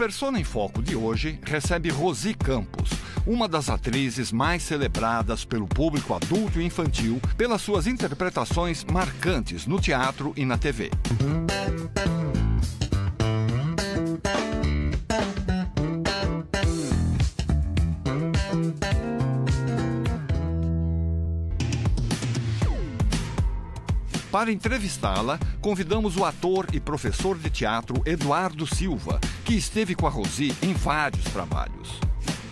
Persona em Foco de hoje recebe Rosi Campos, uma das atrizes mais celebradas pelo público adulto e infantil pelas suas interpretações marcantes no teatro e na TV. Para entrevistá-la, convidamos o ator e professor de teatro Eduardo Silva, que esteve com a Rosi em vários trabalhos.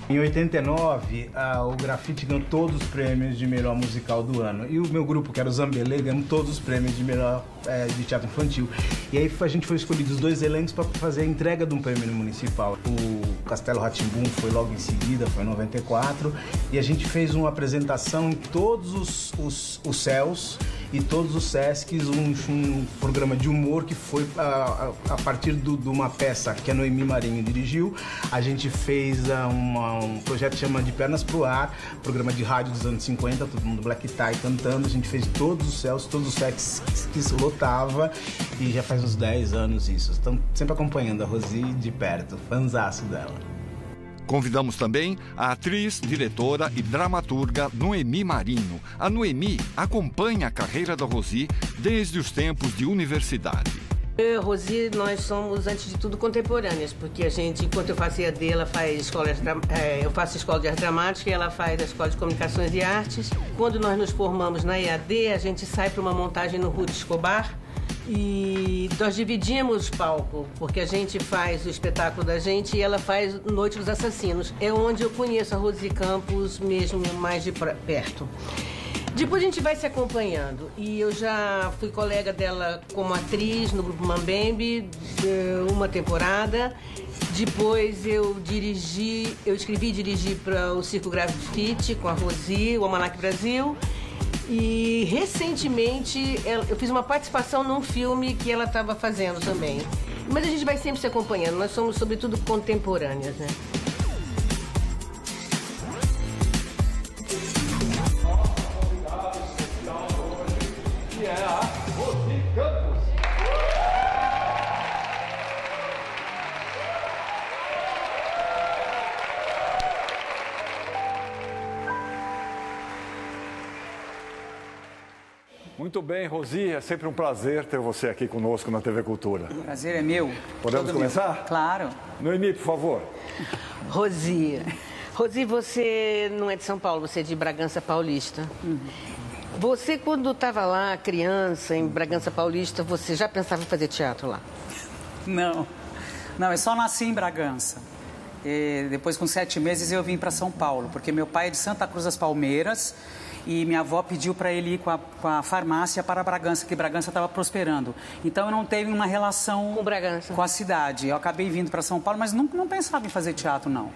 Em 89, o Grafite ganhou todos os prêmios de melhor musical do ano. E o meu grupo, que era o Zambelê, ganhou todos os prêmios de melhor é, de teatro infantil. E aí a gente foi escolhido os dois elencos para fazer a entrega de um prêmio municipal. O Castelo Ratimbum foi logo em seguida, foi em 94. E a gente fez uma apresentação em todos os, os, os céus e todos os Sescs, um, um programa de humor que foi a, a, a partir de uma peça que a Noemi Marinho dirigiu. A gente fez uh, uma, um projeto que chama De Pernas pro Ar, programa de rádio dos anos 50, todo mundo black tie cantando. A gente fez todos os céus, todos os Sescs que se lotava e já faz uns 10 anos isso. Estamos sempre acompanhando a Rosi de perto, fanzaço dela. Convidamos também a atriz, diretora e dramaturga Noemi Marinho. A Noemi acompanha a carreira da Rosi desde os tempos de universidade. Eu Rosi, nós somos, antes de tudo, contemporâneas, porque a gente, enquanto eu faço EAD, ela faz escola de, é, eu faço escola de arte dramática e ela faz a escola de comunicações e artes. Quando nós nos formamos na EAD, a gente sai para uma montagem no Ruth Escobar, e nós dividimos palco, porque a gente faz o espetáculo da gente e ela faz Noite dos Assassinos. É onde eu conheço a Rose Campos mesmo mais de perto. Depois a gente vai se acompanhando. E eu já fui colega dela como atriz no grupo Mambembe, uma temporada. Depois eu dirigi, eu escrevi e dirigi para o Circo Grafite com a Rosi, o Almanac Brasil. E recentemente eu fiz uma participação num filme que ela estava fazendo também. Mas a gente vai sempre se acompanhando, nós somos sobretudo contemporâneas, né? Muito bem, Rosi, é sempre um prazer ter você aqui conosco na TV Cultura. O prazer é meu. Podemos Todo começar? Meu. Claro. Noemi, por favor. Rosi, Rosi, você não é de São Paulo, você é de Bragança Paulista. Uhum. Você, quando estava lá, criança, em Bragança Paulista, você já pensava em fazer teatro lá? Não. Não, eu só nasci em Bragança. E depois, com sete meses, eu vim para São Paulo, porque meu pai é de Santa Cruz das Palmeiras e minha avó pediu para ele ir com a, com a, farmácia para Bragança, que Bragança estava prosperando. Então eu não teve uma relação com Bragança, com a cidade. Eu acabei vindo para São Paulo, mas nunca não pensava em fazer teatro não.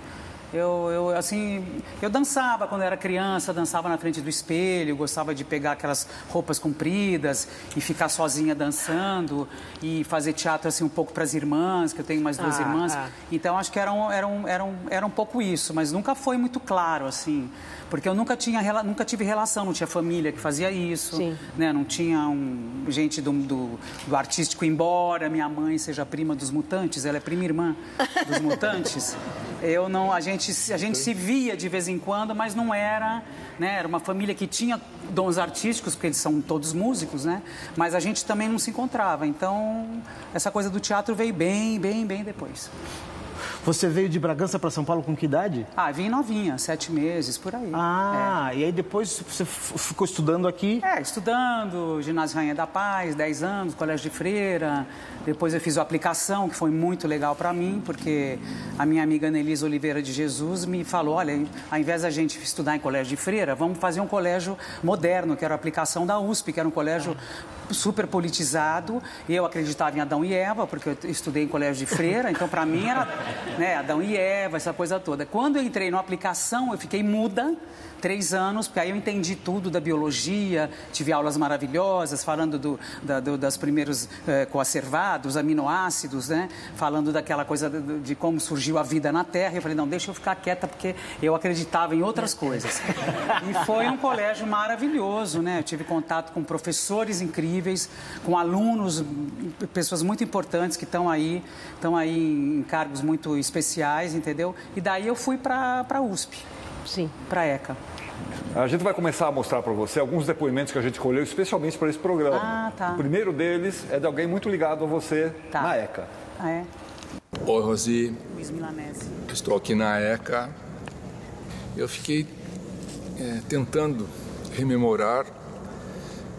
Eu, eu, assim, eu dançava quando era criança, dançava na frente do espelho, gostava de pegar aquelas roupas compridas e ficar sozinha dançando e fazer teatro assim um pouco para as irmãs, que eu tenho mais duas ah, irmãs. Ah. Então acho que era um, era, um, era, um, era um pouco isso, mas nunca foi muito claro assim. Porque eu nunca, tinha, nunca tive relação, não tinha família que fazia isso, Sim. né? não tinha um, gente do, do, do, artístico, embora minha mãe seja prima dos mutantes, ela é prima irmã dos mutantes. Eu não, a gente, a gente se via de vez em quando, mas não era, né? Era uma família que tinha dons artísticos, porque eles são todos músicos, né? Mas a gente também não se encontrava. Então, essa coisa do teatro veio bem, bem, bem depois. Você veio de Bragança para São Paulo com que idade? Ah, vim novinha, sete meses, por aí. Ah, é. e aí depois você ficou estudando aqui? É, estudando, ginásio Rainha da Paz, dez anos, colégio de freira. Depois eu fiz a aplicação, que foi muito legal para mim, porque a minha amiga Nelisa Oliveira de Jesus me falou, olha, ao invés da gente estudar em colégio de freira, vamos fazer um colégio moderno, que era a aplicação da USP, que era um colégio super politizado. Eu acreditava em Adão e Eva, porque eu estudei em colégio de freira, então para mim era né, Adão e Eva, essa coisa toda. Quando eu entrei na aplicação, eu fiquei muda três anos, porque aí eu entendi tudo da biologia, tive aulas maravilhosas, falando do, da, do, das primeiros eh, coacervados, aminoácidos, né? Falando daquela coisa de, de, como surgiu a vida na Terra. Eu falei, não, deixa eu ficar quieta, porque eu acreditava em outras coisas. E foi um colégio maravilhoso, né? Eu tive contato com professores incríveis, com alunos, pessoas muito importantes que estão aí, estão aí em cargos muito especiais, entendeu? E daí eu fui para a USP. Sim. Para a ECA. A gente vai começar a mostrar para você alguns depoimentos que a gente colheu especialmente para esse programa. Ah, tá. O primeiro deles é de alguém muito ligado a você Tá. na ECA. Ah, é? Oi, Rosi. Luiz Milanese. Estou aqui na ECA. Eu fiquei é, tentando rememorar,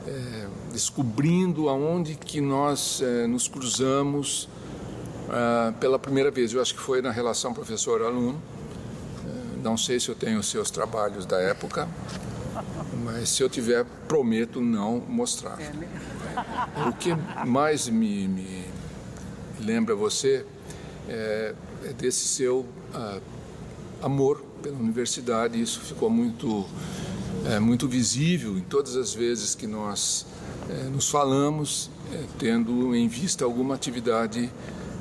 é, descobrindo aonde que nós é, nos cruzamos ah, pela primeira vez. Eu acho que foi na relação professor-aluno. É, não sei se eu tenho os seus trabalhos da época, mas se eu tiver, prometo não mostrar. O que mais me, me lembra você é, é desse seu ah, amor pela universidade. Isso ficou muito, é, muito visível em todas as vezes que nós é, nos falamos, é, tendo em vista alguma atividade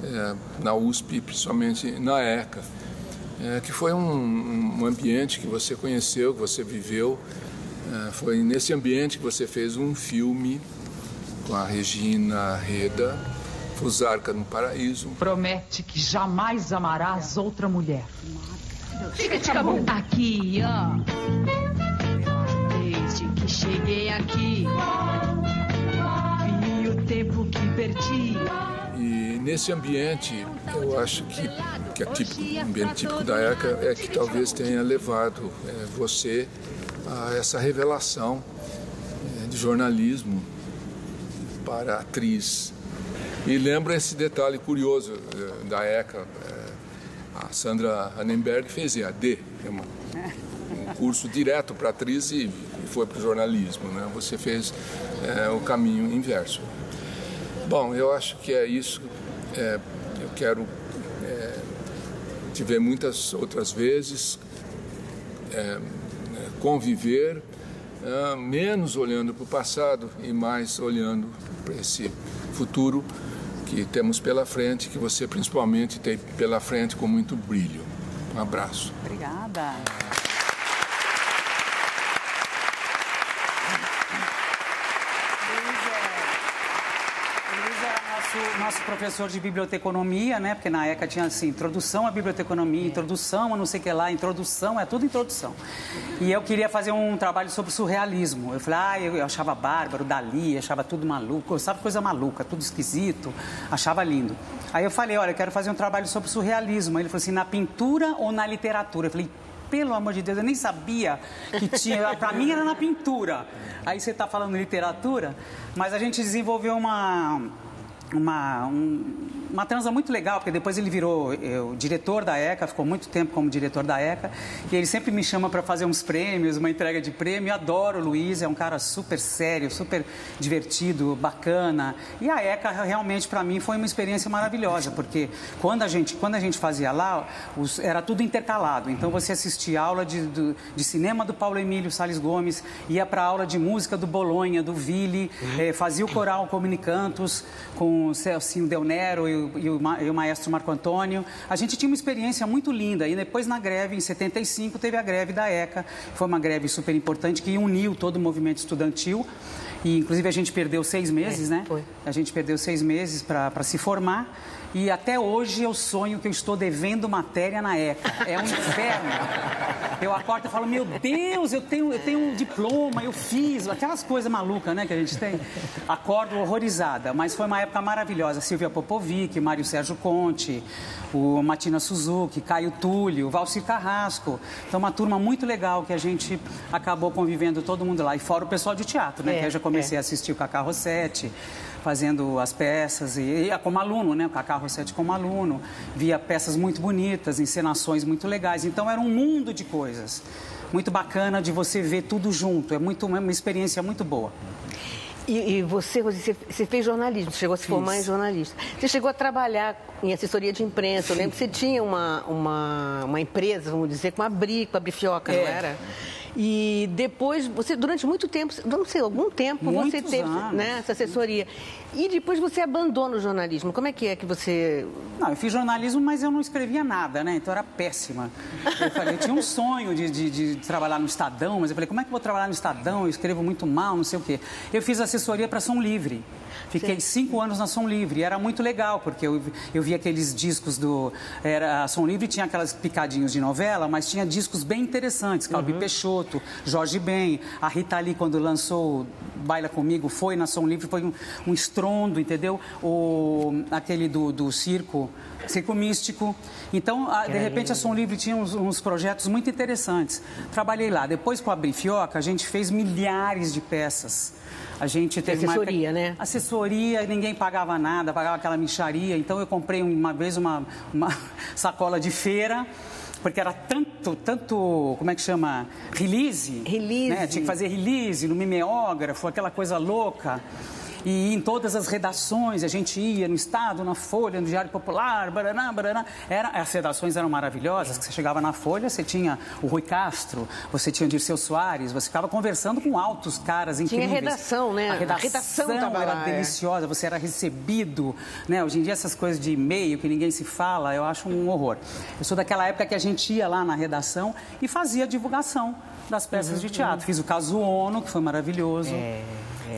é, na USP, principalmente na ECA, é, que foi um, um ambiente que você conheceu, que você viveu. É, foi nesse ambiente que você fez um filme com a Regina Reda, Fusarca no Paraíso. Promete que jamais amarás outra mulher. Aqui, ó. Desde que cheguei aqui, vi o tempo que perdi. E nesse ambiente, eu acho que, que é típico, o ambiente típico da ECA é que talvez tenha levado é, você a essa revelação é, de jornalismo para atriz. E lembra esse detalhe curioso é, da ECA. é, a Sandra Annenberg fez EAD, é uma, um curso direto para atriz e foi para o jornalismo. Né? Você fez é, o caminho inverso. Bom, eu acho que é isso. É, eu quero é, te ver muitas outras vezes, é, conviver, é, menos olhando para o passado e mais olhando para esse futuro que temos pela frente, que você principalmente tem pela frente com muito brilho. Um abraço. Obrigada. Luiz é nosso, professor de biblioteconomia, né? Porque na ECA tinha assim, introdução à biblioteconomia, introdução a não sei o que lá, introdução, é tudo introdução. E eu queria fazer um trabalho sobre surrealismo. Eu falei, ah, eu, eu achava bárbaro, Dali, achava tudo maluco, sabe coisa maluca, tudo esquisito, achava lindo. Aí eu falei, olha, eu quero fazer um trabalho sobre surrealismo. Ele falou assim, na pintura ou na literatura? Eu falei, pelo amor de Deus, eu nem sabia que tinha. Para mim era na pintura. Aí você está falando literatura, mas a gente desenvolveu uma. Uma, um- uma transa muito legal, porque depois ele virou eh, o diretor da ECA, ficou muito tempo como diretor da ECA, e ele sempre me chama para fazer uns prêmios, uma entrega de prêmio. Eu adoro o Luiz, é um cara super sério, super divertido, bacana. E a ECA realmente para mim foi uma experiência maravilhosa, porque quando a gente, quando a gente fazia lá, os- era tudo intercalado. Então você assistia aula de, do- de cinema do Paulo Emílio Salles Gomes, ia para aula de música do Bolonha, do Ville, eh, fazia o coral Comunicantos com o Celcinho Del Nero e o, e o e o maestro Marco Antônio. A gente tinha uma experiência muito linda. E depois na greve, em 75, teve a greve da ECA. Foi uma greve super importante que uniu todo o movimento estudantil. E inclusive a gente perdeu seis meses, né? foi. A gente perdeu seis meses para se formar. E até hoje eu sonho que eu estou devendo matéria na ECA. É um inferno. Eu acordo e falo, meu Deus, eu tenho, eu tenho um diploma, eu fiz, aquelas coisas malucas né, que a gente tem. Acordo horrorizada, mas foi uma época maravilhosa. Silvia Popovic, Mário Sérgio Conte, o Matina Suzuki, Caio Túlio, Valcir Carrasco. Então, uma turma muito legal que a gente acabou convivendo todo mundo lá. E fora o pessoal de teatro, né? É, que eu já comecei é. a assistir o Cacá Rossetti, fazendo as peças, e, e como aluno, né? O Cacá Rossetti como aluno. Via peças muito bonitas, encenações muito legais. Então era um mundo de coisas. Muito bacana de você ver tudo junto. É muito, uma experiência muito boa. E, e você, Rosi, você, fez jornalismo, chegou a se formar em jornalista. Você chegou a trabalhar em assessoria de imprensa. Eu lembro que você tinha uma, uma, uma empresa, vamos dizer, com a Bri, com a Brifioca, não É. era? E depois, você durante muito tempo, não sei, algum tempo Muitos você teve anos. né, essa assessoria. E depois você abandona o jornalismo. Como é que é que você. Não, eu fiz jornalismo, mas eu não escrevia nada, né? Então era péssima. Eu falei, eu tinha um sonho de, de, de trabalhar no Estadão, mas eu falei, como é que eu vou trabalhar no Estadão? Eu escrevo muito mal, não sei o quê. Eu fiz assessoria para Som Livre. Fiquei cinco anos na Som Livre. E era muito legal, porque eu, eu vi aqueles discos do. Era, a Som Livre tinha aquelas picadinhos de novela, mas tinha discos bem interessantes. Calbi Peixoto, Jorge Ben, a Rita Lee, quando lançou Baila Comigo, foi na Som Livre, foi um, um estrondo, entendeu? O, aquele do, do circo. Circo Místico. Então, a- de repente, a Som Livre tinha uns, uns projetos muito interessantes. Trabalhei lá. Depois, com a Brifioca, a gente fez milhares de peças. A gente teve uma Assessoria, né? Assessoria, ninguém pagava nada, pagava aquela micharia. Então, eu comprei uma vez uma, uma sacola de feira. Porque era tanto, tanto, como é que chama? Release. Release. né? Tinha que fazer release no mimeógrafo, aquela coisa louca. E em todas as redações, a gente ia no Estado, na Folha, no Diário Popular, baraná, baraná. Era, as redações eram maravilhosas, que você chegava na Folha, você tinha o Rui Castro, você tinha o Dirceu Soares, você ficava conversando com altos caras incríveis. redação, né? A A redação, redação tava era lá, é. deliciosa, você era recebido, né? Hoje em dia essas coisas de e-mail que ninguém se fala, eu acho um horror. Eu sou daquela época que a gente ia lá na redação e fazia divulgação das peças de teatro. Fiz o caso ONU, que foi maravilhoso.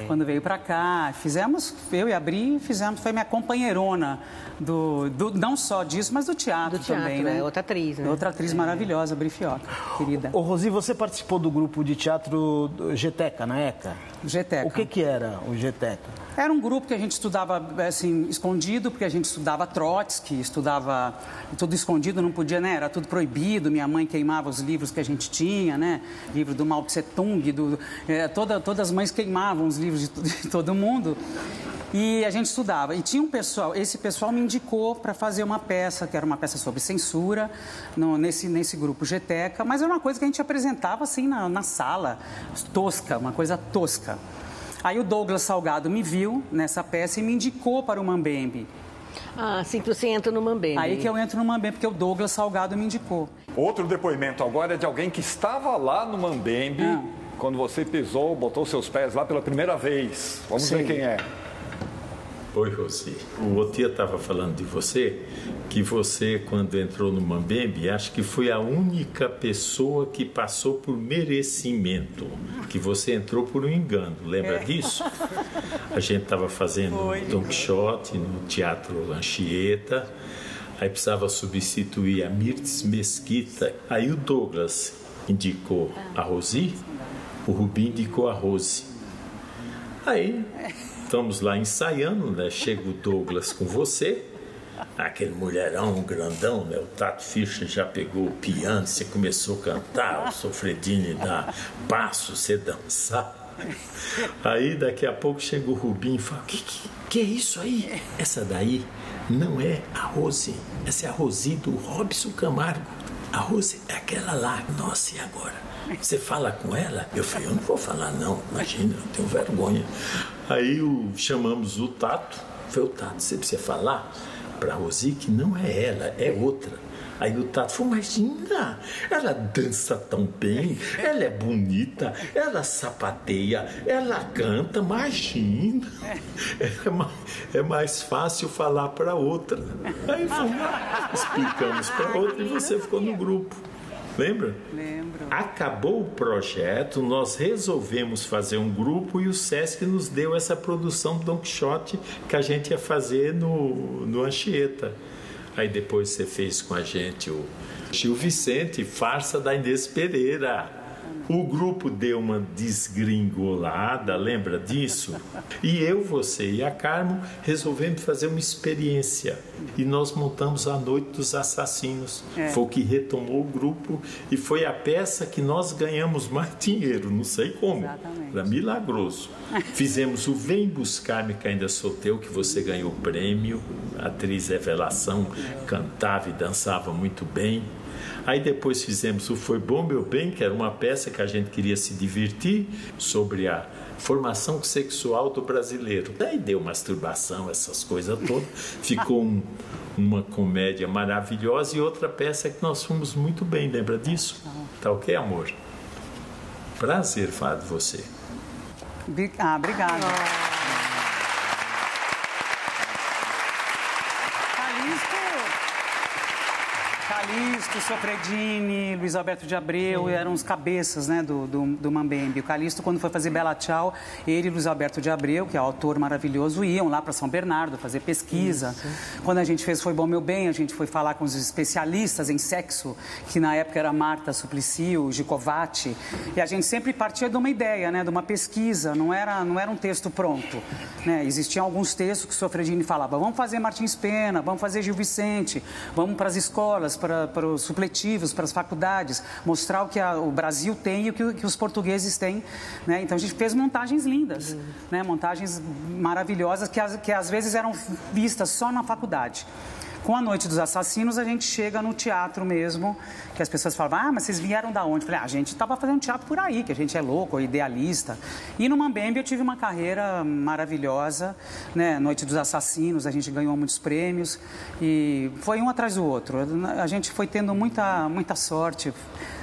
Quando veio pra cá, fizemos, eu e a Bri, fizemos, foi minha companheirona do, do- não só disso, mas do teatro, Do teatro, também, né? né? Outra atriz, né? Outra atriz maravilhosa, Bri Fioca, querida. Ô, Rosi, você participou do grupo de teatro do GTECA, na ECA? GTECA. O que, que era o GTECA? Era um grupo que a gente estudava assim, escondido, porque a gente estudava Trotsky, estudava tudo escondido, não podia, né? Era tudo proibido. Minha mãe queimava os livros que a gente tinha, né? Livro do Mao Tse Tung, do, é, toda, todas as mães queimavam os livros de, de todo mundo. E a gente estudava. E tinha um pessoal, esse pessoal me indicou para fazer uma peça, que era uma peça sobre censura, no- nesse, nesse grupo GTECA, mas era uma coisa que a gente apresentava assim na, na sala, tosca, uma coisa tosca. Aí o Douglas Salgado me viu nessa peça e me indicou para o Mambembe. Ah, assim que você entra no Mambembe. Aí que eu entro no Mambembe, porque o Douglas Salgado me indicou. Outro depoimento agora é de alguém que estava lá no Mambembe Ah. quando você pisou, botou seus pés lá pela primeira vez. Vamos ver Sim. quem é. Oi, Rosi. O Otia estava falando de você, que você, quando entrou no Mambembe, acho que foi a única pessoa que passou por merecimento, que você entrou por um engano. Lembra disso? A gente estava fazendo Don Quixote no Teatro Anchieta, aí precisava substituir a Mirtes Mesquita. Aí o Douglas indicou a Rosi, o Rubim indicou a Rose. Aí estamos lá ensaiando, né? Chega o Douglas com você, aquele mulherão grandão, né? O Tato Fischer já pegou o piano, você começou a cantar, o Sofredini dá passo, você dançar. Aí daqui a pouco chega o Rubinho e fala: que, que, que é isso aí? Essa daí não é a Rose, essa é a Rosi do Robson Camargo. A Rose é aquela lá. Nossa, e agora? Você fala com ela? Eu falei, eu não vou falar não, imagina, eu tenho vergonha. Aí o, chamamos o Tato, foi o Tato, você precisa falar para Rosi que não é ela, é outra. Aí o Tato falou, imagina, ela dança tão bem, ela é bonita, ela sapateia, ela canta, imagina. É mais, é mais fácil falar para outra. Aí explicamos para outra e você ficou no grupo. Lembra? Lembro. Acabou o projeto, nós resolvemos fazer um grupo e o Sesc nos deu essa produção do Don Quixote que a gente ia fazer no, no Anchieta. Aí depois você fez com a gente o Gil Vicente, farsa da Inês Pereira. O grupo deu uma desgringolada, lembra disso? E eu, você e a Carmo resolvemos fazer uma experiência. E nós montamos a Noite dos Assassinos. Foi o que retomou o grupo e foi a peça que nós ganhamos mais dinheiro, não sei como. Era milagroso. Fizemos o Vem Buscar-me que ainda sou teu, que você ganhou o prêmio. Atriz revelação, cantava e dançava muito bem. Aí depois fizemos o Foi Bom Meu Bem, que era uma peça que a gente queria se divertir sobre a formação sexual do brasileiro. Daí deu masturbação, essas coisas todas. Ficou um- uma comédia maravilhosa e outra peça que nós fomos muito bem, lembra disso? Tá ok, amor? prazer falar de você. Ah, obrigada. Calixto, Sofredini, Luiz Alberto de Abreu, eram os cabeças né, do, do, do Mambembe. O Calixto, quando foi fazer Bela Tchau, ele e Luiz Alberto de Abreu, que é autor maravilhoso, iam lá para São Bernardo fazer pesquisa. Isso. Quando a gente fez Foi Bom Meu Bem, a gente foi falar com os especialistas em sexo, que na época era Marta Suplicy, Gicovati, e a gente sempre partia de uma ideia, né, de uma pesquisa, não era, não era um texto pronto. Né? Existiam alguns textos que o Sofredini falava, vamos fazer Martins Pena, vamos fazer Gil Vicente, vamos para as escolas, para para, os supletivos, para as faculdades, mostrar o que a, o Brasil tem e o que, que os portugueses têm. Né? Então a gente fez montagens lindas, uhum. né? montagens maravilhosas que, que às vezes eram vistas só na faculdade. Com a Noite dos Assassinos, a gente chega no teatro mesmo, que as pessoas falam, ah, mas vocês vieram da onde? Eu falei, ah, a gente estava fazendo teatro por aí, que a gente é louco, idealista. E no Mambembe eu tive uma carreira maravilhosa, né? Noite dos Assassinos, a gente ganhou muitos prêmios e foi um atrás do outro. A gente foi tendo muita, muita sorte,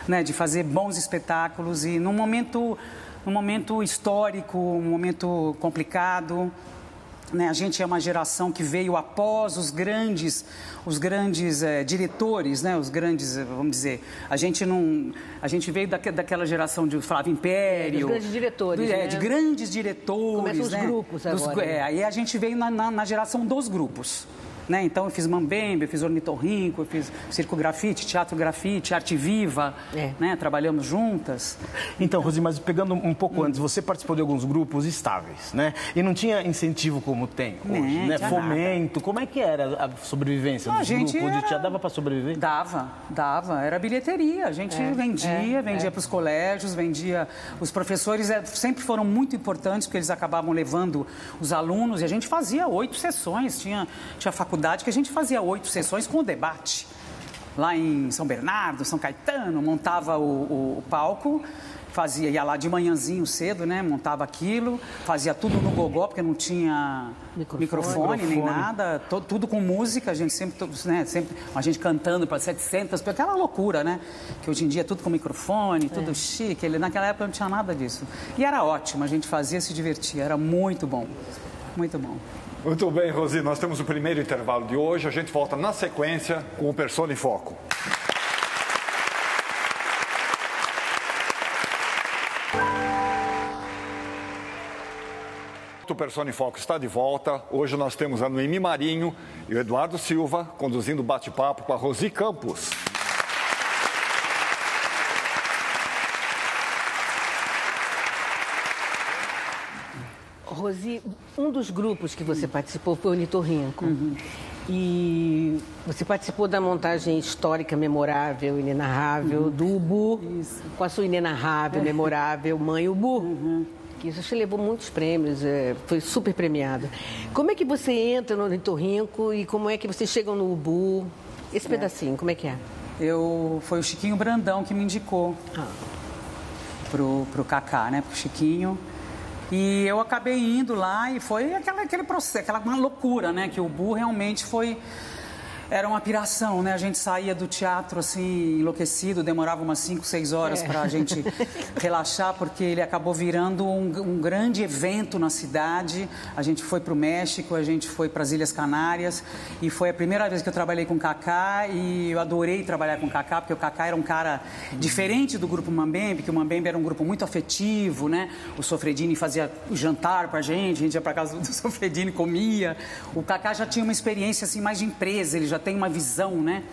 né, de fazer bons espetáculos e num momento, num momento histórico, um momento complicado, né, a gente é uma geração que veio após os grandes, os grandes é, diretores, né, os grandes, eh, vamos dizer, a gente não, a gente veio daque, daquela geração de Flávio Império, dos grandes diretores, é, né? de grandes diretores, Começam os né, grupos agora. Dos, é, aí a gente veio na, na, na geração dos grupos. Né? Então eu fiz Mambembe, eu fiz Ornitorrinco, eu fiz Circo Grafite, Teatro Grafite, Arte Viva, é. né? Trabalhamos juntas. Então, Rosi, mas pegando um pouco hum. antes, você participou de alguns grupos estáveis, né? E não tinha incentivo como tem hoje, né? Fomento, nada. como é que era a sobrevivência dos grupos? Era... Já dava para sobreviver? Dava, dava. Era bilheteria. A gente é, vendia, é, vendia é. para os colégios, vendia... Os professores é, sempre foram muito importantes, porque eles acabavam levando os alunos e a gente fazia oito sessões. Tinha, tinha faculdade faculdade que a gente fazia oito sessões com o debate. Lá em São Bernardo, São Caetano, montava o, o, o palco, fazia, ia lá de manhãzinho cedo, né? Montava aquilo, fazia tudo no gogó, porque não tinha microfone, microfone nem nada, to, tudo com música, a gente sempre, né, sempre a gente cantando para 700, aquela loucura, né? Que hoje em dia é tudo com microfone, tudo é. chique, ele, naquela época não tinha nada disso. E era ótimo, a gente fazia, se divertia, era muito bom, muito bom. Muito bem, Rosi, nós temos o primeiro intervalo de hoje. A gente volta na sequência com o Persona em Foco. O Persona em Foco está de volta. Hoje nós temos a Noemi Marinho e o Eduardo Silva conduzindo o bate-papo com a Rosi Campos. Rosi, um dos grupos que você participou foi o Nitorrinco. Uhum. E você participou da montagem histórica memorável, inenarrável, uhum. do Ubu, isso. com a sua inenarrável, memorável Mãe Ubu. Uhum. Que isso te levou muitos prêmios, é, foi super premiado. Como é que você entra no Nitorrinco e como é que você chega no Ubu? Esse é. pedacinho, como é que é? Eu, foi o Chiquinho Brandão que me indicou ah. pro, pro Cacá, né? Pro Chiquinho. E eu acabei indo lá e foi aquela, aquele processo, aquela uma loucura, né? Que o Bu realmente foi era uma piração, né? A gente saía do teatro assim, enlouquecido, demorava umas 5, 6 horas é. para a gente relaxar, porque ele acabou virando um, um, grande evento na cidade. A gente foi para o México, a gente foi para as Ilhas Canárias, e foi a primeira vez que eu trabalhei com o Kaká, e eu adorei trabalhar com o Kaká, porque o Kaká era um cara diferente do grupo Mambembe, que o Mambembe era um grupo muito afetivo, né? O Sofredini fazia jantar para a gente, a gente ia para casa do Sofredini, comia. O Kaká já tinha uma experiência assim mais de empresa, ele já tem uma visão, né?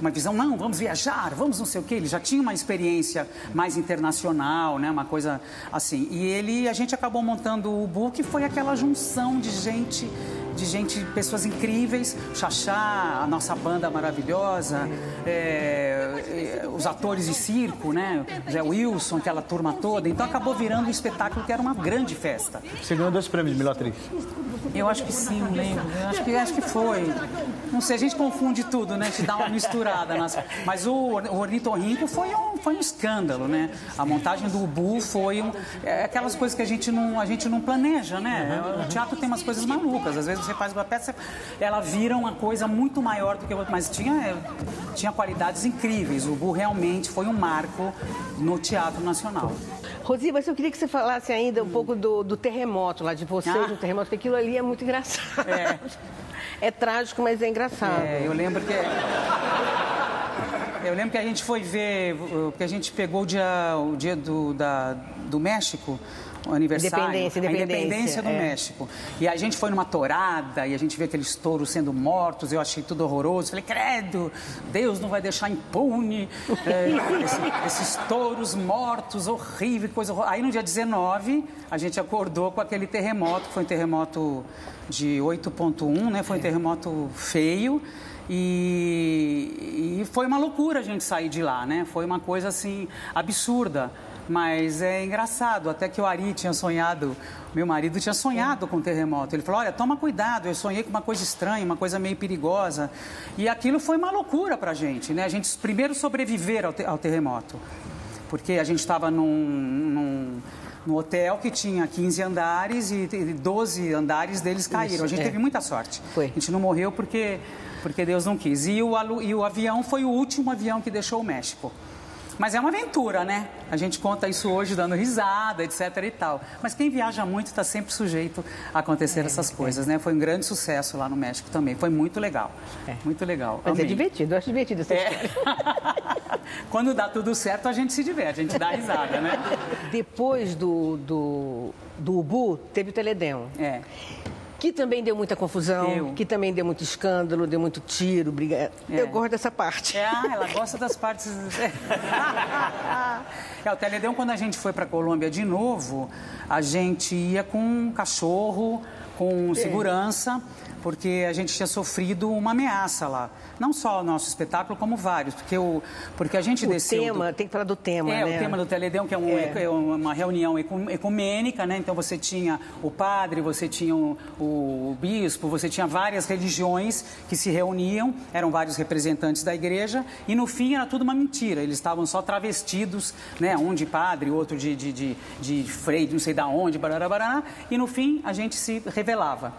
Uma visão, não, vamos viajar, vamos não sei o quê. Ele já tinha uma experiência mais internacional, né? Uma coisa assim. E ele, a gente acabou montando o book, foi aquela junção de gente de gente, pessoas incríveis, Xaxá, a nossa banda maravilhosa, é, é, os atores de circo, né? Zé Wilson, aquela turma toda. Então acabou virando um espetáculo que era uma grande festa. Você ganhou dois prêmios de melhor atriz. Eu acho que sim, não lembro. Eu acho que, acho que foi. Não sei, a gente confunde tudo, né? Te dá uma misturada. Nas... Mas o, o Ornitorrinco foi um, foi um escândalo, né? A montagem do Ubu foi um, é, aquelas coisas que a gente, não, a gente não planeja, né? O teatro tem umas coisas malucas. Às vezes você faz uma peça, ela vira uma coisa muito maior do que outra. Mas tinha, é, tinha qualidades incríveis. O Ubu realmente foi um marco no Teatro Nacional. Rosi, mas eu queria que você falasse ainda um pouco do, do terremoto lá de vocês, Ah. do terremoto, porque aquilo ali é muito engraçado. É. É trágico, mas é engraçado. É, eu lembro que. Eu lembro que a gente foi ver, uh, que a gente pegou o dia, o dia do, da, do México, aniversário. Independência, independência, independência do é. México. E a gente foi numa torada e a gente vê aqueles touros sendo mortos. Eu achei tudo horroroso. Falei, credo, Deus não vai deixar impune é, esse- esses touros mortos, horrível, coisa horror. Aí no dia 19, a gente acordou com aquele terremoto, que foi um terremoto de 8.1, né? Foi um terremoto feio. E, e foi uma loucura a gente sair de lá, né? Foi uma coisa assim absurda. Mas é engraçado, até que o Ari tinha sonhado, meu marido tinha sonhado com o terremoto. Ele falou: Olha, toma cuidado, eu sonhei com uma coisa estranha, uma coisa meio perigosa. E aquilo foi uma loucura pra gente, né? A gente primeiro sobreviver ao, te- ao terremoto, porque a gente estava num, num, hotel que tinha 15 andares e e 12 andares deles caíram. Isso, a gente é. teve muita sorte. Foi. A gente não morreu porque, porque Deus não quis. E o, e o avião foi o último avião que deixou o México. Mas é uma aventura, né? A gente conta isso hoje dando risada, etc e tal. Mas quem viaja muito está sempre sujeito a acontecer É, essas coisas, né? Foi um grande sucesso lá no México também. Foi muito legal. Muito legal. Mas é Amei. divertido, eu acho divertido essa É. Quando dá tudo certo, a gente se diverte, a gente dá risada, né? Depois do, do, do Ubu, teve o Teledem. É. Que também deu muita confusão, Deu. que também deu muito escândalo, deu muito tiro, briga. É. Eu gosto dessa parte. É, ah, ela gosta das partes. É, o Teledão, quando a gente foi para Colômbia de novo, a gente ia com um cachorro, com segurança, porque a gente tinha sofrido uma ameaça lá. Não só o nosso espetáculo, como vários, porque, o, porque a gente O desceu. do- tema, tem que falar do tema, é, né? o tema do Teledão, que é, um- É. é uma reunião ecu- ecumênica, né? Então você tinha o padre, você tinha o, o bispo, você tinha várias religiões que se reuniam, eram vários representantes da igreja, e no fim era tudo uma mentira. Eles estavam só travestidos, né? Um de padre, outro de, de, de, de frei, não sei da onde, barará, barará, e no fim a gente se revelava.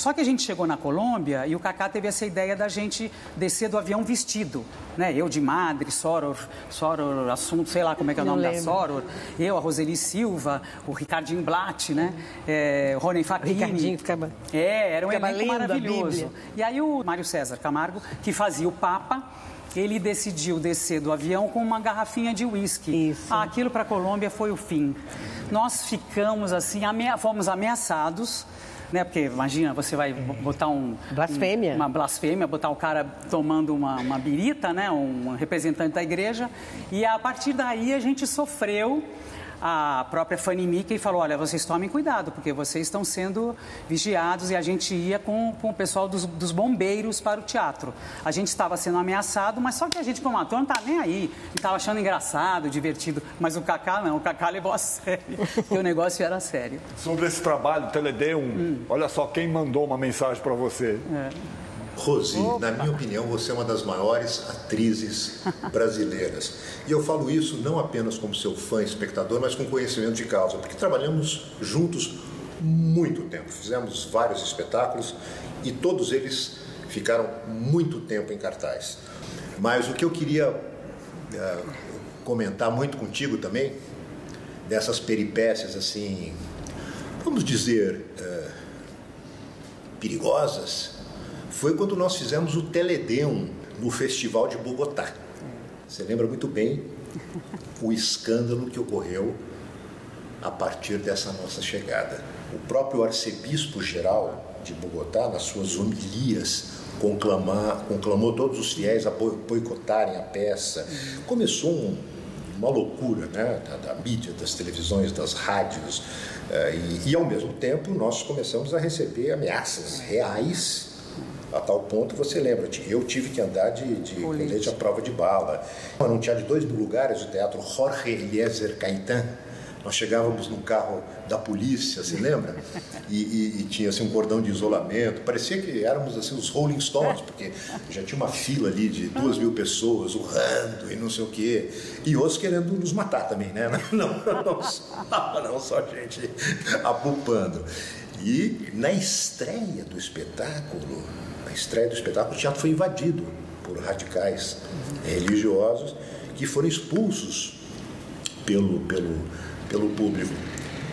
Só que a gente chegou na Colômbia e o Kaká teve essa ideia da gente descer do avião vestido, né? Eu de madre, Soror, Soror, assunto, sei lá como é que é o Não nome da lembro. Soror, eu, a Roseli Silva, o Ricardinho Blatt, né? É, o Rony Facchini. Ricardinho ficava- É, era um ficava elenco maravilhoso. E aí o Mário César Camargo, que fazia o Papa, ele decidiu descer do avião com uma garrafinha de uísque. Ah, aquilo para a Colômbia foi o fim. Nós ficamos assim, amea- fomos ameaçados. Né? Porque imagina, você vai botar um. Blasfêmia. um- uma blasfêmia, botar o cara tomando uma, uma birita, né? Um representante da igreja. E a partir daí a gente sofreu. A própria Fanny Mickey falou: Olha, vocês tomem cuidado, porque vocês estão sendo vigiados. E a gente ia com, com o pessoal dos, dos bombeiros para o teatro. A gente estava sendo ameaçado, mas só que a gente, como ator, não tá nem aí. Estava achando engraçado, divertido. Mas o Kaká não, o Kaká levou a sério, porque o negócio era sério. Sobre esse trabalho, Teledeum, olha só quem mandou uma mensagem para você. Rosi, na minha opinião, você é uma das maiores atrizes brasileiras. E eu falo isso não apenas como seu fã espectador, mas com conhecimento de causa, porque trabalhamos juntos muito tempo. Fizemos vários espetáculos e todos eles ficaram muito tempo em cartaz. Mas o que eu queria eh, comentar muito contigo também, dessas peripécias assim, vamos dizer, eh, perigosas foi quando nós fizemos o Teledeum no Festival de Bogotá. Você lembra muito bem o escândalo que ocorreu a partir dessa nossa chegada. O próprio arcebispo geral de Bogotá, nas suas homilias, conclamar, conclamou todos os fiéis a boi- boicotarem a peça. Começou um- uma loucura né, da, da mídia, das televisões, das rádios. eh, e, e, ao mesmo tempo, nós começamos a receber ameaças reais. A tal ponto, você lembra, eu tive que andar de, de colete à prova de bala. Num teatro de dois lugares, o teatro Jorge Eliezer Caetan, nós chegávamos no carro da polícia, se lembra? E, e- e tinha assim, um cordão de isolamento. Parecia que éramos assim, os Rolling Stones, porque já tinha uma fila ali de duas mil pessoas urrando e não sei o quê. E outros querendo nos matar também, né? Não, não, só, não só gente abupando. E na estreia do espetáculo, na estreia do espetáculo, o teatro foi invadido por radicais religiosos que foram expulsos pelo, pelo, pelo público.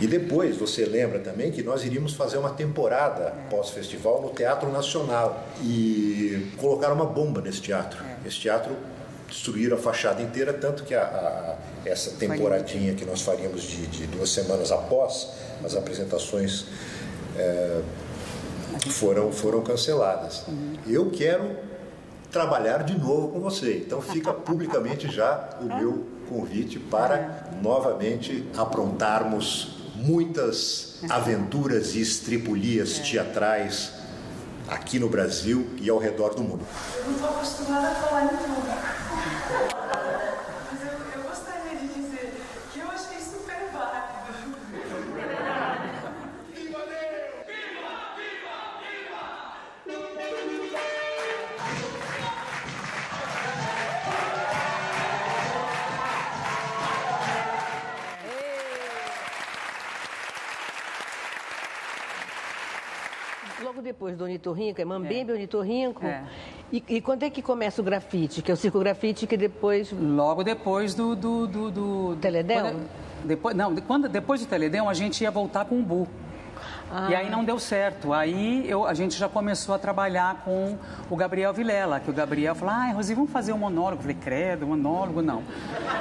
E depois, você lembra também que nós iríamos fazer uma temporada pós-festival no Teatro Nacional e colocaram uma bomba nesse teatro. Esse teatro destruíram a fachada inteira, tanto que a, a, essa temporadinha que nós faríamos de, de, duas semanas após as apresentações é, foram, foram canceladas. Eu quero trabalhar de novo com você, então fica publicamente já o meu convite para novamente aprontarmos muitas aventuras e estripulias teatrais aqui no Brasil e ao redor do mundo. Eu não estou acostumada a falar em Onitorrinco, é Mambembe, Onitorrinco. É. E, e quando é que começa o grafite? Que é o circo grafite que depois... Logo depois do... do, do, do Teledão? Quando- depois, não, quando, depois do Teledão, a gente ia voltar com o Bu. E aí não deu certo. Aí eu, a gente já começou a trabalhar com o Gabriel Vilela, que o Gabriel falou, ai, Rosi, vamos fazer um monólogo. Eu falei, credo, monólogo não.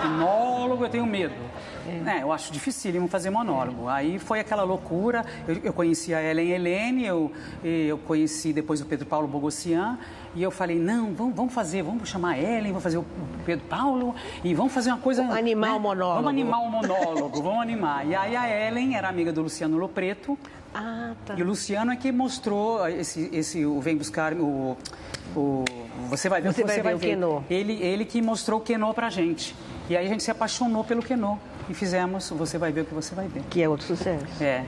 Monólogo eu tenho medo. É, eu acho dificílimo fazer monólogo. Aí foi aquela loucura. Eu, eu conheci a Ellen Helene, eu, eu conheci depois o Pedro Paulo Bogossian. E eu falei, não, vamos, vamos fazer, vamos chamar a Ellen, vamos fazer o Pedro Paulo e vamos fazer uma coisa... Animar né? o monólogo. Vamos animar o monólogo, vamos animar. E aí a Ellen era amiga do Luciano Lopreto. Ah, tá. E o Luciano é que mostrou esse, esse o Vem Buscar, o, o Você vai ver, Você vai ver o. Ele, ele que mostrou o Quenô pra gente. E aí a gente se apaixonou pelo Quenô. E fizemos Você vai ver o que você vai ver. Que é outro sucesso. É.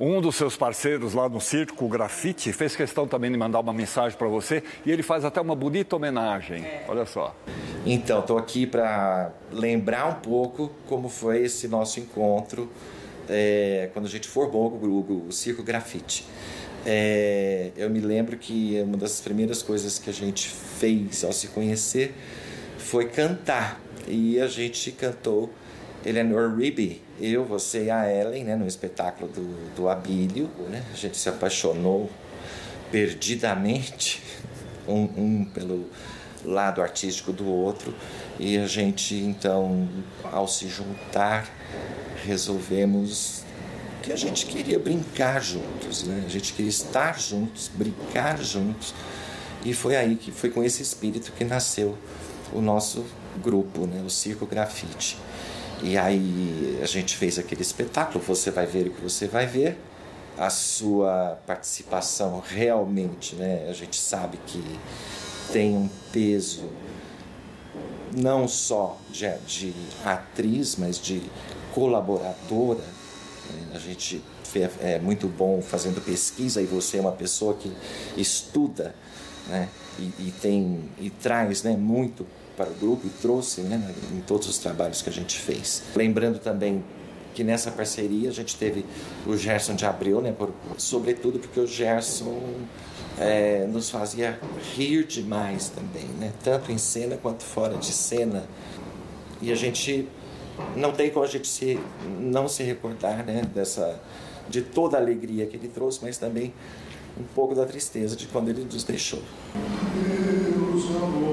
Um dos seus parceiros lá no Circo o Grafite fez questão também de mandar uma mensagem para você e ele faz até uma bonita homenagem. Olha só. Então, estou aqui para lembrar um pouco como foi esse nosso encontro é, quando a gente formou o grupo, o Circo Grafite. É, eu me lembro que uma das primeiras coisas que a gente fez ao se conhecer foi cantar. E a gente cantou Eleanor Rigby, eu, você e a Ellen, né, no espetáculo do, do Abílio. Né? A gente se apaixonou perdidamente, um, um pelo lado artístico do outro. E a gente, então, ao se juntar, resolvemos que a gente queria brincar juntos, né? A gente queria estar juntos, brincar juntos. E foi aí que foi com esse espírito que nasceu o nosso grupo, né? O Circo Grafite. E aí a gente fez aquele espetáculo, você vai ver o que você vai ver. A sua participação realmente, né? A gente sabe que tem um peso não só de, de atriz, mas de colaboradora. né? A gente é muito bom fazendo pesquisa e você é uma pessoa que estuda né? e, e tem e traz né, muito para o grupo e trouxe né, em todos os trabalhos que a gente fez. Lembrando também que nessa parceria a gente teve o Gerson de Abreu, né, por, sobretudo porque o Gerson é, nos fazia rir demais também, né? tanto em cena quanto fora de cena. E a gente não tem como a gente se, não se recordar né, dessa, de toda a alegria que ele trouxe, mas também um pouco da tristeza de quando ele nos deixou. Não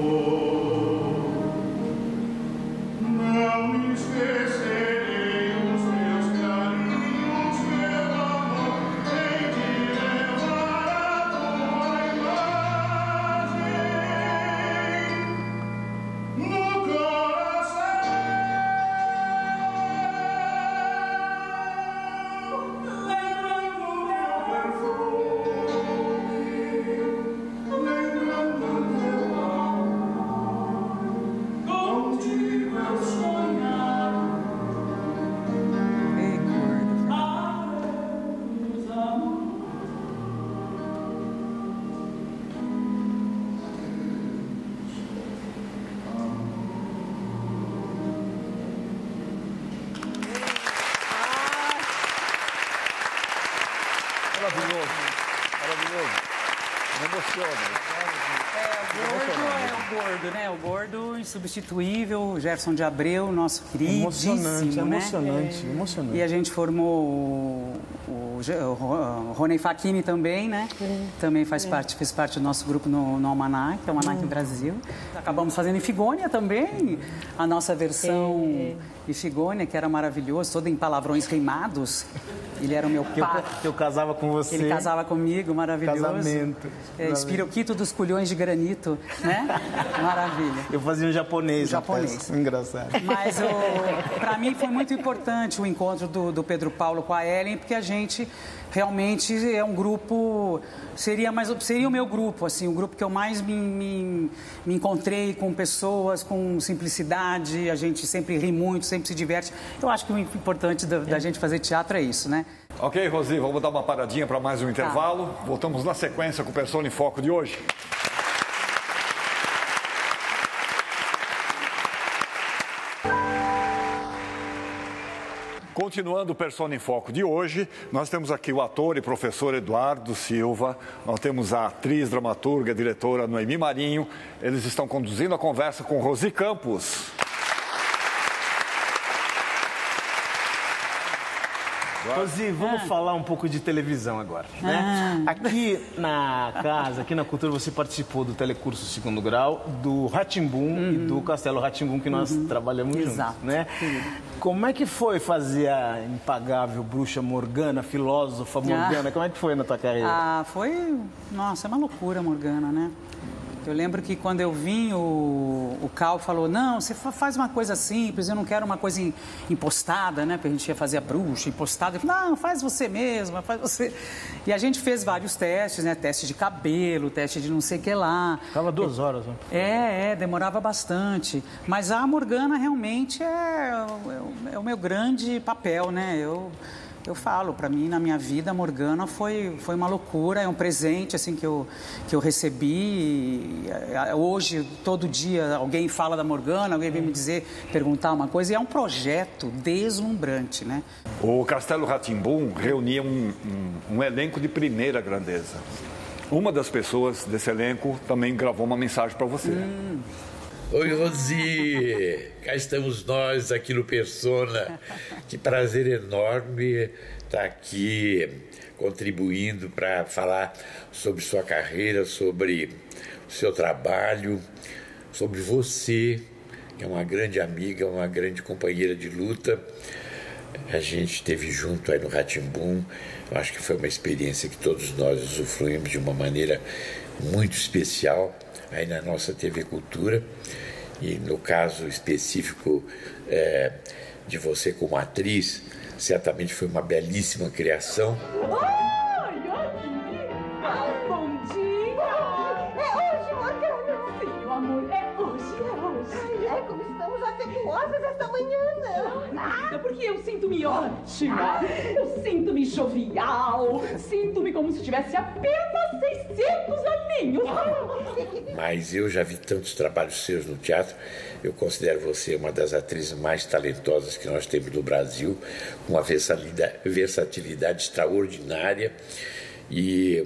insubstituível, Jefferson de Abreu, nosso queridíssimo, Emocionante, né? emocionante, emocionante. E a gente formou o, o, o Ro- o Rony Facchini também, né? Também faz parte, fez parte do nosso grupo no, no Almanac, é o Almanac Hum. Brasil. Acabamos fazendo em Figônia também, a nossa versão de Figônia, que era maravilhoso, toda em palavrões rimados. Ele era o meu pai. que eu casava com você. Ele casava comigo, maravilhoso. Casamento. É, espiroquito dos culhões de granito, né? Maravilha. Eu fazia um japonês. Japonês. rapaz. Engraçado. Mas para mim foi muito importante o encontro do, do Pedro Paulo com a Ellen, porque a gente realmente é um grupo seria mais seria o meu grupo assim o grupo que eu mais me, me, me encontrei com pessoas com simplicidade a gente sempre ri muito sempre se diverte eu acho que o importante da, da gente fazer teatro é isso né Ok, Rosi, vamos dar uma paradinha para mais um intervalo. Voltamos na sequência com o Persona em Foco de hoje. Continuando o Persona em Foco de hoje, nós temos aqui o ator e professor Eduardo Silva, nós temos a atriz, dramaturga, diretora Noemi Marinho. Eles estão conduzindo a conversa com Rosi Campos. Rosi, vamos falar um pouco de televisão agora. Né? Aqui na casa, aqui na Cultura, você participou do telecurso segundo grau, do Ratimbum e do Castelo Ratimbum, que nós trabalhamos Exato. juntos. Né? Como é que foi fazer a impagável bruxa Morgana, filósofa Morgana? Como é que foi na tua carreira? Ah, foi. Nossa, é uma loucura, Morgana, né? Eu lembro que quando eu vim, o, o Cal falou: Não, você fa- faz uma coisa simples, eu não quero uma coisa im- impostada, né? Porque a gente ia fazer a bruxa impostada. Eu falei: Não, faz você mesma, faz você. E a gente fez vários testes, né? Teste de cabelo, teste de não sei o que lá. Tava duas horas, né? É, é, demorava bastante. Mas a Morgana realmente é, é é o meu grande papel, né? Eu, eu falo, para mim, na minha vida, a Morgana foi, foi uma loucura, é um presente, assim, que eu, que eu recebi. É, Hoje, todo dia, alguém fala da Morgana, alguém vem me dizer, perguntar uma coisa, e é um projeto deslumbrante, né? O Castelo Ratimbum reunia um, um- um elenco de primeira grandeza. Uma das pessoas desse elenco também gravou uma mensagem para você. Oi, Rosi! Cá estamos nós aqui no Persona. Que prazer enorme estar aqui contribuindo para falar sobre sua carreira, sobre o seu trabalho, sobre você, que é uma grande amiga, uma grande companheira de luta. A gente esteve junto aí no Ratimbum. Acho que foi uma experiência que todos nós usufruímos de uma maneira muito especial aí na nossa TV Cultura. E no caso específico é, de você como atriz, certamente foi uma belíssima criação. Ai, eu sinto-me ótima. Eu sinto-me jovial. Sinto-me como se tivesse apenas 600 aninhos. Mas eu já vi tantos trabalhos seus no teatro. Eu considero você uma das atrizes mais talentosas que nós temos no Brasil, com uma versatilidade, extraordinária e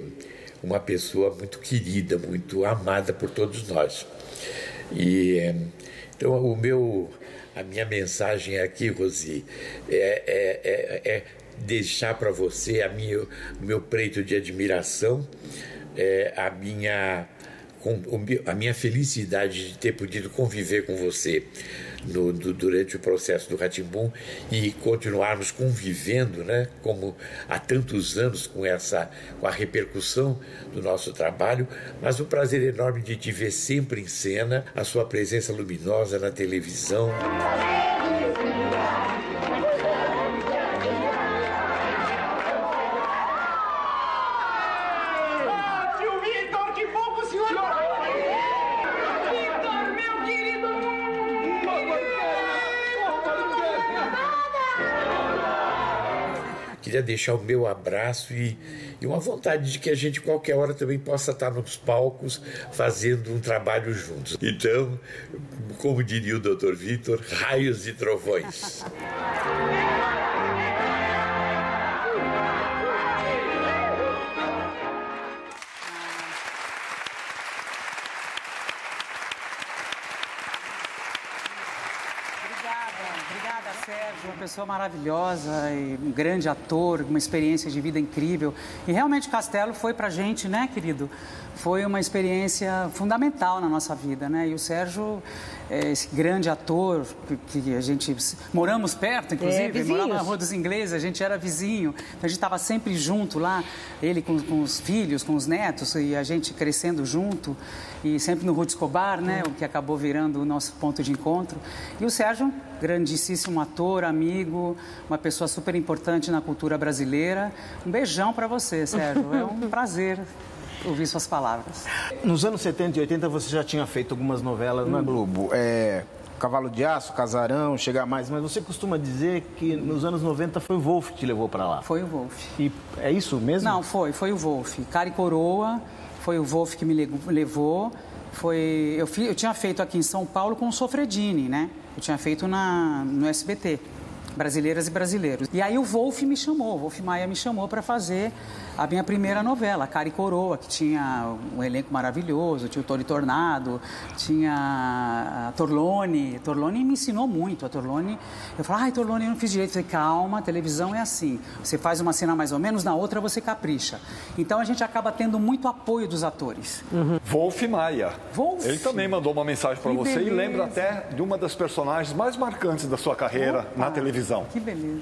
uma pessoa muito querida, muito amada por todos nós. E então o meu, a minha mensagem aqui, Rosi, é, é- é- é deixar para você a minha, o meu preito de admiração, é, a minha a minha felicidade de ter podido conviver com você no- do- durante o processo do Ratimbum e continuarmos convivendo, né, como há tantos anos com essa com a repercussão do nosso trabalho, mas um prazer enorme de te ver sempre em cena, a sua presença luminosa na televisão. Queria deixar o meu abraço e, e uma vontade de que a gente, qualquer hora, também possa estar nos palcos fazendo um trabalho juntos. Então, como diria o Dr. Vitor, raios e trovões. maravilhosa, um grande ator, uma experiência de vida incrível. E realmente Castelo foi pra gente, né, querido? Foi uma experiência fundamental na nossa vida, né? E o Sérgio, é esse grande ator que, a gente moramos perto, inclusive, É, morava na Rua dos Ingleses, a gente era vizinho, então a gente estava sempre junto lá, ele com, com os filhos, com os netos e a gente crescendo junto e sempre no Ruth Escobar, né, o que acabou virando o nosso ponto de encontro. E o Sérgio, grandíssimo ator, amigo, uma pessoa super importante na cultura brasileira. Um beijão para você, Sérgio. É um prazer ouvir suas palavras. Nos anos 70 e 80 você já tinha feito algumas novelas na Globo. É, Cavalo de Aço, Casarão, Chegar Mais, mas você costuma dizer que nos anos 90 foi o Wolf que te levou para lá. Foi o Wolf. E é isso mesmo? Não, foi, foi o Wolf. Cara e Coroa, foi o Wolf que me le- levou. Foi, eu, fi- eu tinha feito aqui em São Paulo com o Sofredini, né? Eu tinha feito na, no SBT, Brasileiras e Brasileiros. E aí o Wolf me chamou, o Wolf Maia me chamou para fazer a minha primeira novela, Cara e Coroa, que tinha um elenco maravilhoso, tinha o Tony Tornado, tinha a Torlone. Torlone me ensinou muito, a Torlone... Eu falei, ai, Torlone, eu não fiz direito. Eu falei, calma, televisão é assim. Você faz uma cena mais ou menos, na outra você capricha. Então a gente acaba tendo muito apoio dos atores. Wolf Maia. Wolf. Ele também mandou uma mensagem para você e beleza. lembra até de uma das personagens mais marcantes da sua carreira na televisão. Que beleza.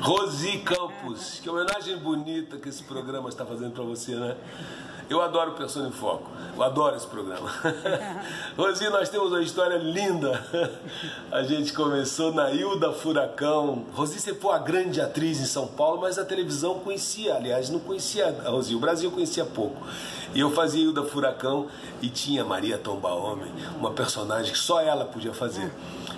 Rosi Campos, que homenagem bonita que esse programa está fazendo para você, né? Eu adoro Persona em Foco, eu adoro esse programa. Rosi, nós temos uma história linda. A gente começou na Ilda Furacão. Rosi sempre foi uma grande atriz em São Paulo, mas a televisão conhecia, aliás, não conhecia a Rosi, o Brasil conhecia pouco. E eu fazia Ilda Furacão e tinha Maria Tomba Homem, uma personagem que só ela podia fazer.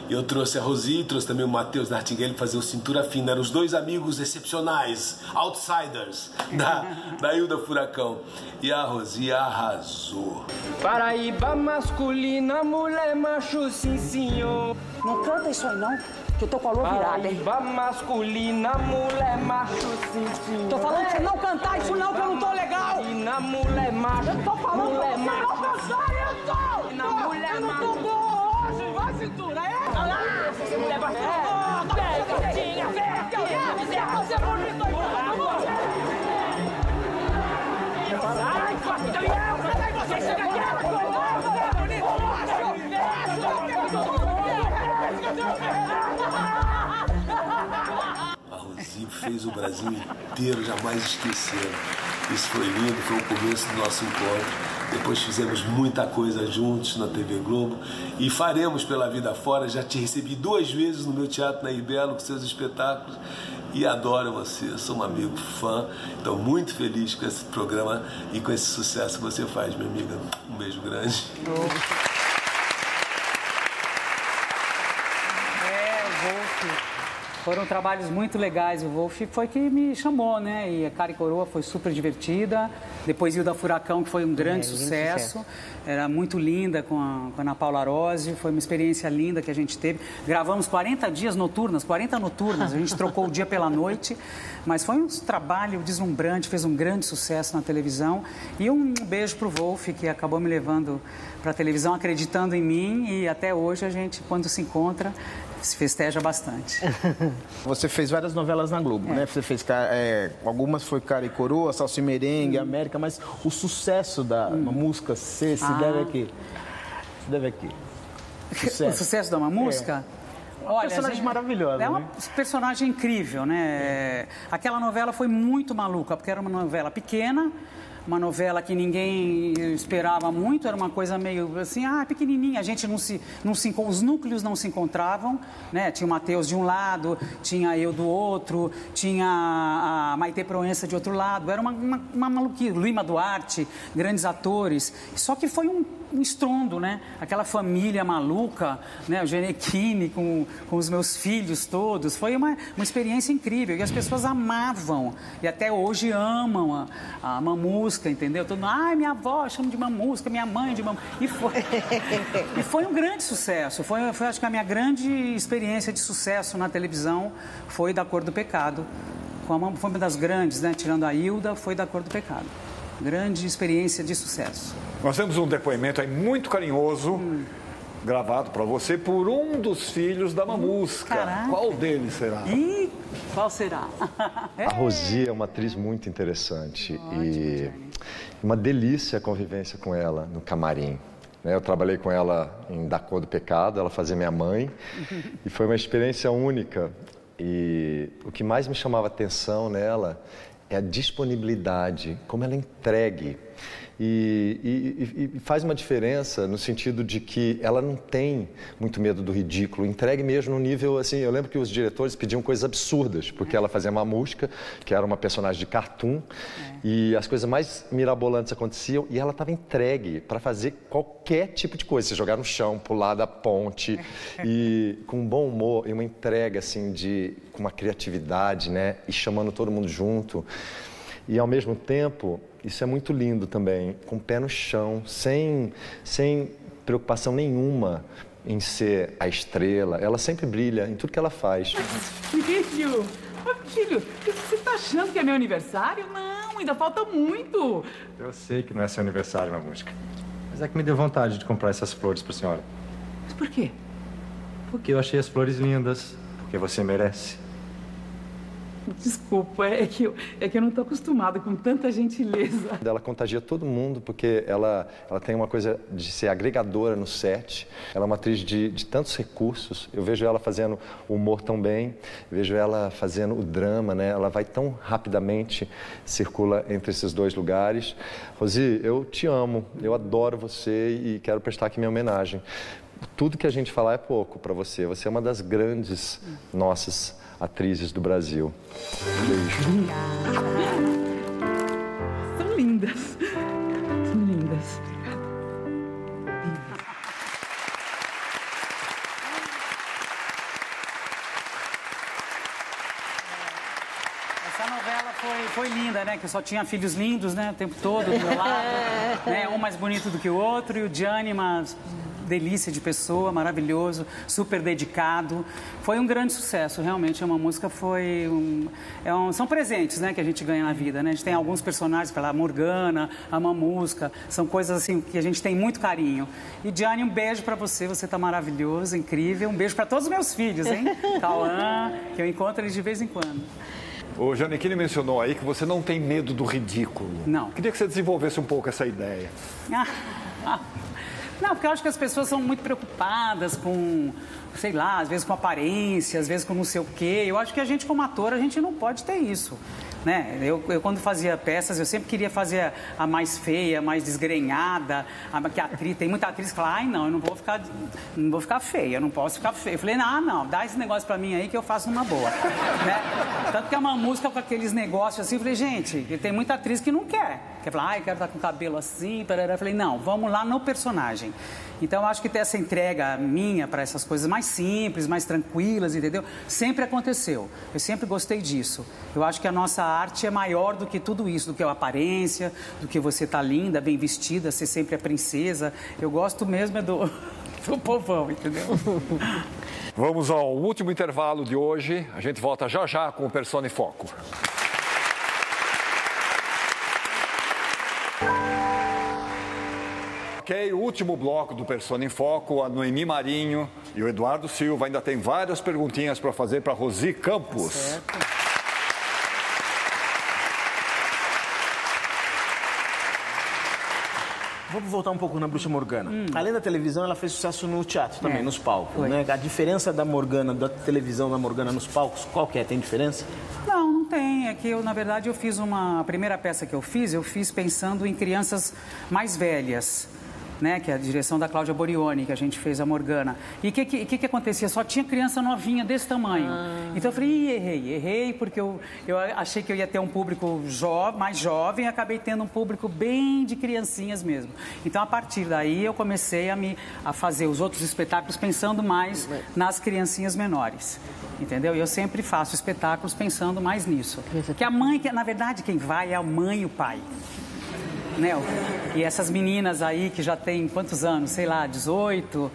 Eu trouxe a Rosi, trouxe também o Matheus Nartinguele fazer o Cintura Fina. Eram os dois amigos excepcionais, outsiders da, da Ilda Furacão. E a Rosi arrasou. Paraíba masculina, mulher macho, sim senhor. Não canta isso aí não, que eu tô com a lua virada, hein? Paraíba masculina, mulher macho, sim senhor. Tô falando pra você não cantar isso não, que eu não tô legal. Na mulher macho. Eu tô falando pra mulher você macho. não cantar, eu tô. Na mulher eu não tô macho. bom hoje, vai cintura, é? Essa mulher vai Vem, gatinha, vem aqui. Você fazer bonito aí. Sai, Gabriel, sai você, chega aqui. A Rosi fez o Brasil inteiro jamais esquecer. Isso foi lindo, foi o começo do nosso encontro. Depois fizemos muita coisa juntos na TV Globo e faremos pela vida fora. Já te recebi duas vezes no meu teatro na Ibelo com seus espetáculos e adoro você. Sou um amigo fã. Estou muito feliz com esse programa e com esse sucesso que você faz, minha amiga. Um beijo grande. É, o Wolf. Foram trabalhos muito legais. O Wolf foi que me chamou, né? E a Cara e Coroa foi super divertida. Depois Ilda Furacão, que foi um grande É, sucesso. sucesso. Era muito linda com a, com a Ana Paula Rose. Foi uma experiência linda que a gente teve. Gravamos 40 dias noturnas, 40 noturnas. A gente trocou o dia pela noite. Mas foi um trabalho deslumbrante, fez um grande sucesso na televisão. E um beijo pro Wolf, que acabou me levando para a televisão, acreditando em mim. E até hoje a gente, quando se encontra, se festeja bastante. Você fez várias novelas na Globo, né? Você fez é, algumas foi Cara e Coroa, Salsa e Merengue, América, mas o sucesso da uma música C se Ah. deve aqui. Se deve aqui. O sucesso da Mamusca? Olha, Personagem gente, maravilhosa, É uma né? personagem incrível, né? Aquela novela foi muito maluca, porque era uma novela pequena, uma novela que ninguém esperava muito, era uma coisa meio assim, ah, pequenininha, a gente não se, não se, os núcleos não se encontravam, né? Tinha o Matheus de um lado, tinha eu do outro, tinha a Maite Proença de outro lado, era uma, uma, uma maluquice, Lima Duarte, grandes atores, só que foi um, um estrondo, né? Aquela família maluca, né? O Genequine com, com os meus filhos todos, foi uma, uma experiência incrível e as pessoas amavam e até hoje amam a, a Mamusca, entendeu? Todo mundo, ai, minha avó chama de Mamusca, minha mãe de Mamusca. E foi, e foi um grande sucesso, foi, foi acho que a minha grande experiência de sucesso na televisão foi da Cor do Pecado. Com a Mam- Foi uma das grandes, né? Tirando a Hilda, foi da Cor do Pecado. Grande experiência de sucesso. Nós temos um depoimento aí muito carinhoso gravado para você por um dos filhos da Mamusca. Caraca. Qual deles será? Ih, qual será? A Rosi é uma atriz muito interessante e uma delícia a convivência com ela no camarim. né? Eu trabalhei com ela em Da Cor do Pecado, ela fazia minha mãe e foi uma experiência única. E o que mais me chamava atenção nela é a disponibilidade, como ela é entregue. E, e- e faz uma diferença no sentido de que ela não tem muito medo do ridículo, entregue mesmo no nível assim. Eu lembro que os diretores pediam coisas absurdas, porque ela fazia uma música, que era uma personagem de cartoon, e as coisas mais mirabolantes aconteciam, e ela estava entregue para fazer qualquer tipo de coisa, se jogar no chão, pular da ponte, e com um bom humor e uma entrega assim de com uma criatividade, né, e chamando todo mundo junto. E ao mesmo tempo, isso é muito lindo também, com o pé no chão, sem, sem preocupação nenhuma em ser a estrela. Ela sempre brilha em tudo que ela faz. Filho! Filho, você tá achando que é meu aniversário? Não, ainda falta muito. Eu sei que não é seu aniversário, minha música. Mas é que me deu vontade de comprar essas flores para senhora. Mas por quê? Porque eu achei as flores lindas. Porque você merece. Desculpa, é que, eu, é que eu não tô acostumada com tanta gentileza. Ela contagia todo mundo porque ela, ela tem uma coisa de ser agregadora no set. Ela é uma atriz de, de tantos recursos. Eu vejo ela fazendo o humor tão bem, vejo ela fazendo o drama, né? Ela vai tão rapidamente, circula entre esses dois lugares. Rosi, eu te amo, eu adoro você e quero prestar aqui minha homenagem. Tudo que a gente falar é pouco para você. Você é uma das grandes nossas atrizes do Brasil. Beijo. São lindas. São lindas. Essa novela foi, foi linda, né? Que eu só tinha filhos lindos, né? O tempo todo do meu lado. né? Um mais bonito do que o outro. E o Gianni, uma delícia de pessoa, maravilhoso, super dedicado. Foi um grande sucesso, realmente. É uma música, foi... Um, é um- são presentes, né? Que a gente ganha na vida, né? A gente tem alguns personagens, pela Morgana, a Mamusca. São coisas, assim, que a gente tem muito carinho. E, Gianni, um beijo pra você. Você tá maravilhoso, incrível. Um beijo pra todos os meus filhos, hein? Cauã, que eu encontro eles de vez em quando. O Janequine mencionou aí que você não tem medo do ridículo. Não. Queria que você desenvolvesse um pouco essa ideia. Não, porque eu acho que as pessoas são muito preocupadas com, sei lá, às vezes com aparência, às vezes com não sei o quê. Eu acho que a gente, como ator, a gente não pode ter isso. Né? Eu, eu, quando fazia peças, eu sempre queria fazer a mais feia, a mais desgrenhada, a, que a atriz, tem muita atriz que fala, ai não, eu não vou ficar, não vou ficar feia, eu não posso ficar feia. Eu falei, não, não, dá esse negócio pra mim aí que eu faço numa boa. né? Tanto que é uma música com aqueles negócios assim, eu falei, gente, tem muita atriz que não quer. Quer falar, ai, quero estar com o cabelo assim, tarará. Eu falei, não, vamos lá no personagem. Então, eu acho que ter essa entrega minha para essas coisas mais simples, mais tranquilas, entendeu? Sempre aconteceu. Eu sempre gostei disso. Eu acho que a nossa arte é maior do que tudo isso, do que a aparência, do que você tá linda, bem vestida, ser sempre a princesa. Eu gosto mesmo é do, do povão, entendeu? Vamos ao último intervalo de hoje. A gente volta já já com o Persona em Foco. Ok, o último bloco do Persona em Foco, a Noemi Marinho e o Eduardo Silva ainda tem várias perguntinhas para fazer para Rosi Campos. Vamos voltar um pouco na Bruxa Morgana. Além da televisão, ela fez sucesso no teatro também, É, nos palcos. foi. Né? A diferença da Morgana, da televisão da Morgana nos palcos, qual que é? Tem diferença? Não, não tem. É que eu, na verdade, eu fiz uma. A primeira peça que eu fiz, eu fiz pensando em crianças mais velhas. Né, que é a direção da Cláudia Borioni, que a gente fez a Morgana. E o que, que, que acontecia? Só tinha criança novinha desse tamanho. Então eu falei, Ih, errei, errei, porque eu, eu achei que eu ia ter um público jo mais jovem, acabei tendo um público bem de criancinhas mesmo. Então a partir daí eu comecei a, me, a fazer os outros espetáculos pensando mais nas criancinhas menores. Entendeu? E eu sempre faço espetáculos pensando mais nisso. Que a mãe, que na verdade quem vai é a mãe e o pai. Né? E essas meninas aí que já têm quantos anos? Sei lá, 18,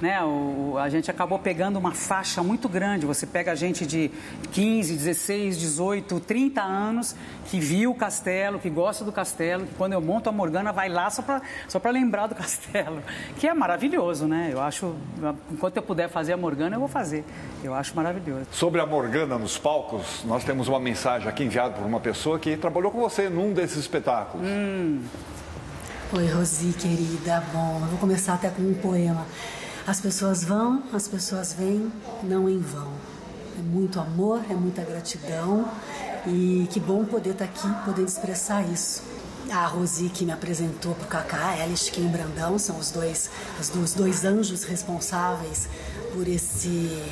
né? O, a gente acabou pegando uma faixa muito grande. Você pega gente de 15, 16, 18, 30 anos que viu o castelo, que gosta do castelo, que quando eu monto a Morgana vai lá só para só lembrar do castelo, que é maravilhoso, né? Eu acho, enquanto eu puder fazer a Morgana, eu vou fazer. Eu acho maravilhoso. Sobre a Morgana nos palcos, nós temos uma mensagem aqui enviada por uma pessoa que trabalhou com você num desses espetáculos. Hum. Oi, Rosi, querida. Bom, eu vou começar até com um poema. As pessoas vão, as pessoas vêm, não em vão. É muito amor, é muita gratidão e que bom poder estar aqui, poder expressar isso. A Rosi que me apresentou para o Cacá, ela e Chiquinho Brandão são os dois, os dois anjos responsáveis por esse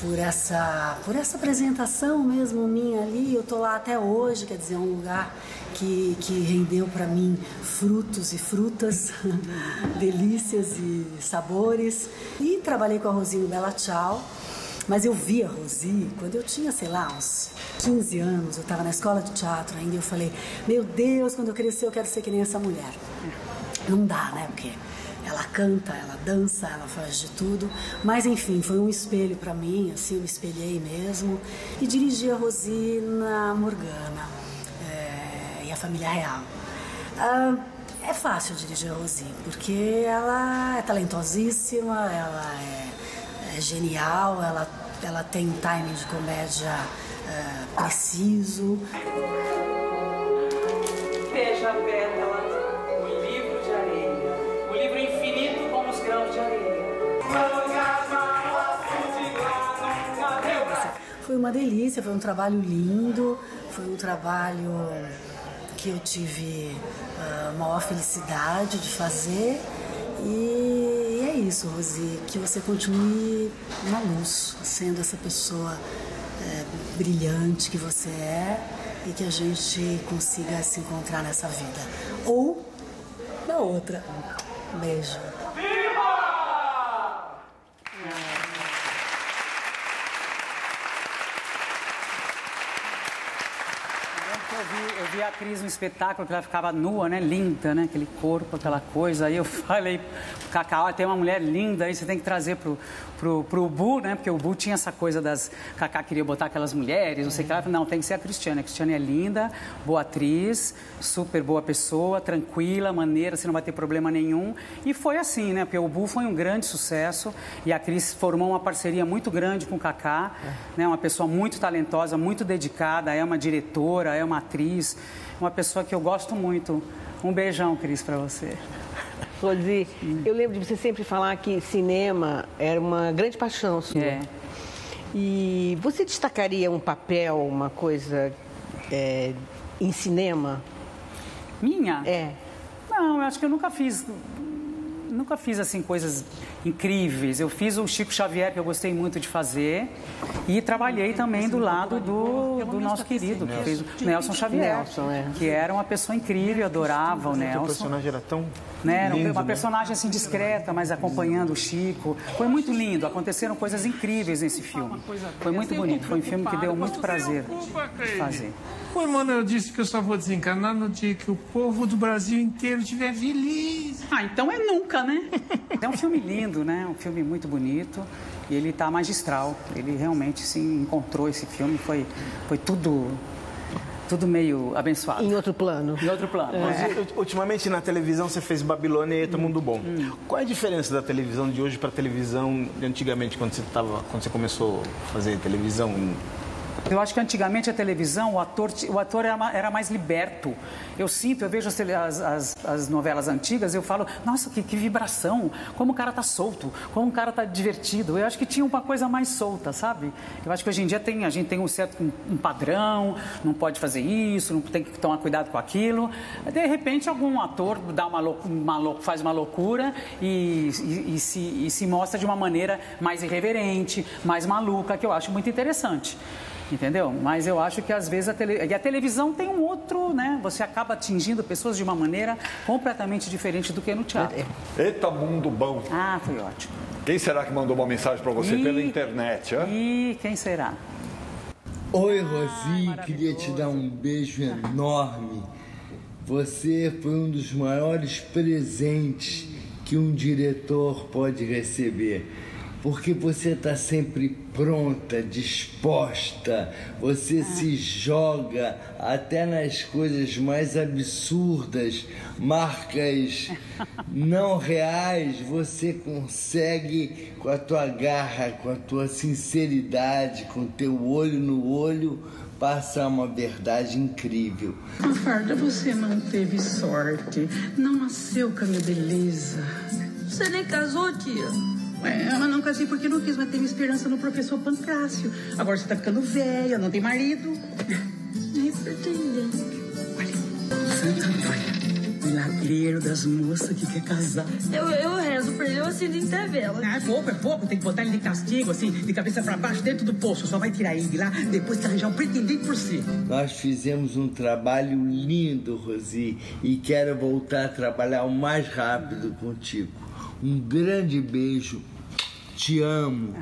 por essa, por essa apresentação mesmo minha ali. Eu tô lá até hoje, quer dizer, é um lugar que, que rendeu para mim frutos e frutas, delícias e sabores. E trabalhei com a Rosinho Bela Tchau. Mas eu vi a Rosi quando eu tinha, sei lá, uns 15 anos, eu estava na escola de teatro ainda, e eu falei, meu Deus, quando eu crescer eu quero ser que nem essa mulher. Não dá, né? Porque ela canta, ela dança, ela faz de tudo. Mas enfim, foi um espelho para mim, assim, eu me espelhei mesmo. E dirigi a Rosi na Morgana a família real. Ah, é fácil dirigir a Rosi, porque ela é talentosíssima, ela é, é genial, ela, ela tem um timing de comédia é, preciso. Veja a pétala Foi uma delícia, foi um trabalho lindo, foi um trabalho que eu tive a maior felicidade de fazer. E é isso, Rosi, que você continue na luz, sendo essa pessoa é, brilhante que você é e que a gente consiga se encontrar nessa vida. Ou na outra. Beijo. Vi a Cris no espetáculo, que ela ficava nua, né? Linda, né? Aquele corpo, aquela coisa. Aí eu falei, Cacau, tem uma mulher linda aí, você tem que trazer pro, pro, pro Bu, né? Porque o Bu tinha essa coisa das. Cacá queria botar aquelas mulheres, não sei o que. Ela falou, não, tem que ser a Cristiane. A Cristiane é linda, boa atriz, super boa pessoa, tranquila, maneira, você não vai ter problema nenhum. E foi assim, né? Porque o Bu foi um grande sucesso e a Cris formou uma parceria muito grande com o Cacá, é. né? Uma pessoa muito talentosa, muito dedicada, é uma diretora, é uma atriz uma pessoa que eu gosto muito. Um beijão, Cris, para você. Rosi, eu lembro de você sempre falar que cinema era uma grande paixão sua. É. E você destacaria um papel, uma coisa é, em cinema? Minha? É. Não, eu acho que eu nunca fiz nunca fiz assim coisas incríveis. Eu fiz o Chico Xavier que eu gostei muito de fazer e trabalhei também do lado do, do nosso querido, que fez o Nelson Xavier, é. que era uma pessoa incrível, adorava o Nelson. O personagem era tão né? Lindo, uma né? discreto assim discreta, mas acompanhando o Chico. Foi muito lindo. Aconteceram coisas incríveis nesse filme. Foi muito bonito. Foi um filme que deu muito prazer de fazer. O Emmanuel disse que eu só vou desencarnar no dia que o povo do Brasil inteiro estiver feliz. Ah, então é nunca, né? É um filme lindo, né? Um filme muito bonito. E ele está magistral. Ele realmente se encontrou esse filme. Foi, foi tudo tudo meio abençoado. Em outro plano. Em outro plano. É. ultimamente na televisão você fez Babilônia e Eita. Mundo Bom. Hum. Qual é a diferença da televisão de hoje para a televisão de antigamente, quando você, tava, quando você começou a fazer televisão? Eu acho que antigamente a televisão, o ator, o ator era, mais liberto. Eu sinto, eu vejo as, as, as novelas antigas, eu falo, nossa, que, que, vibração, como o cara tá solto, como o cara tá divertido. Eu acho que tinha uma coisa mais solta, sabe? Eu acho que hoje em dia tem, a gente tem um certo um padrão, não pode fazer isso, não tem que tomar cuidado com aquilo. De repente, algum ator dá uma, uma faz uma loucura e, e, e, se, e se mostra de uma maneira mais irreverente, mais maluca, que eu acho muito interessante entendeu? Mas eu acho que às vezes a, tele... e a televisão tem um outro, né? Você acaba atingindo pessoas de uma maneira completamente diferente do que no teatro. Eita mundo bom! Ah, foi ótimo. Quem será que mandou uma mensagem para você e... pela internet? Hein? E quem será? Oi, Rosi, queria te dar um beijo enorme. Você foi um dos maiores presentes que um diretor pode receber porque você está sempre pronta, disposta, você se joga até nas coisas mais absurdas, marcas não reais, você consegue com a tua garra, com a tua sinceridade, com o teu olho no olho, passar uma verdade incrível. Farda, você não teve sorte, não nasceu com a minha beleza. Você nem casou, tia? É, eu não casei porque não quis, mas teve esperança no professor Pancrácio. Agora você tá ficando velha, não tem marido. É verdade. Santo Antônio, milagreiro das moças que quer casar. Eu, eu rezo pra ele, eu assino em tabela. Ah, é pouco, é pouco. Tem que botar ele de castigo, assim, de cabeça pra baixo, dentro do poço. Só vai tirar ele de lá depois que arranjar um pretendente por si. Nós fizemos um trabalho lindo, Rosi, e quero voltar a trabalhar o mais rápido contigo. Um grande beijo. Te amo.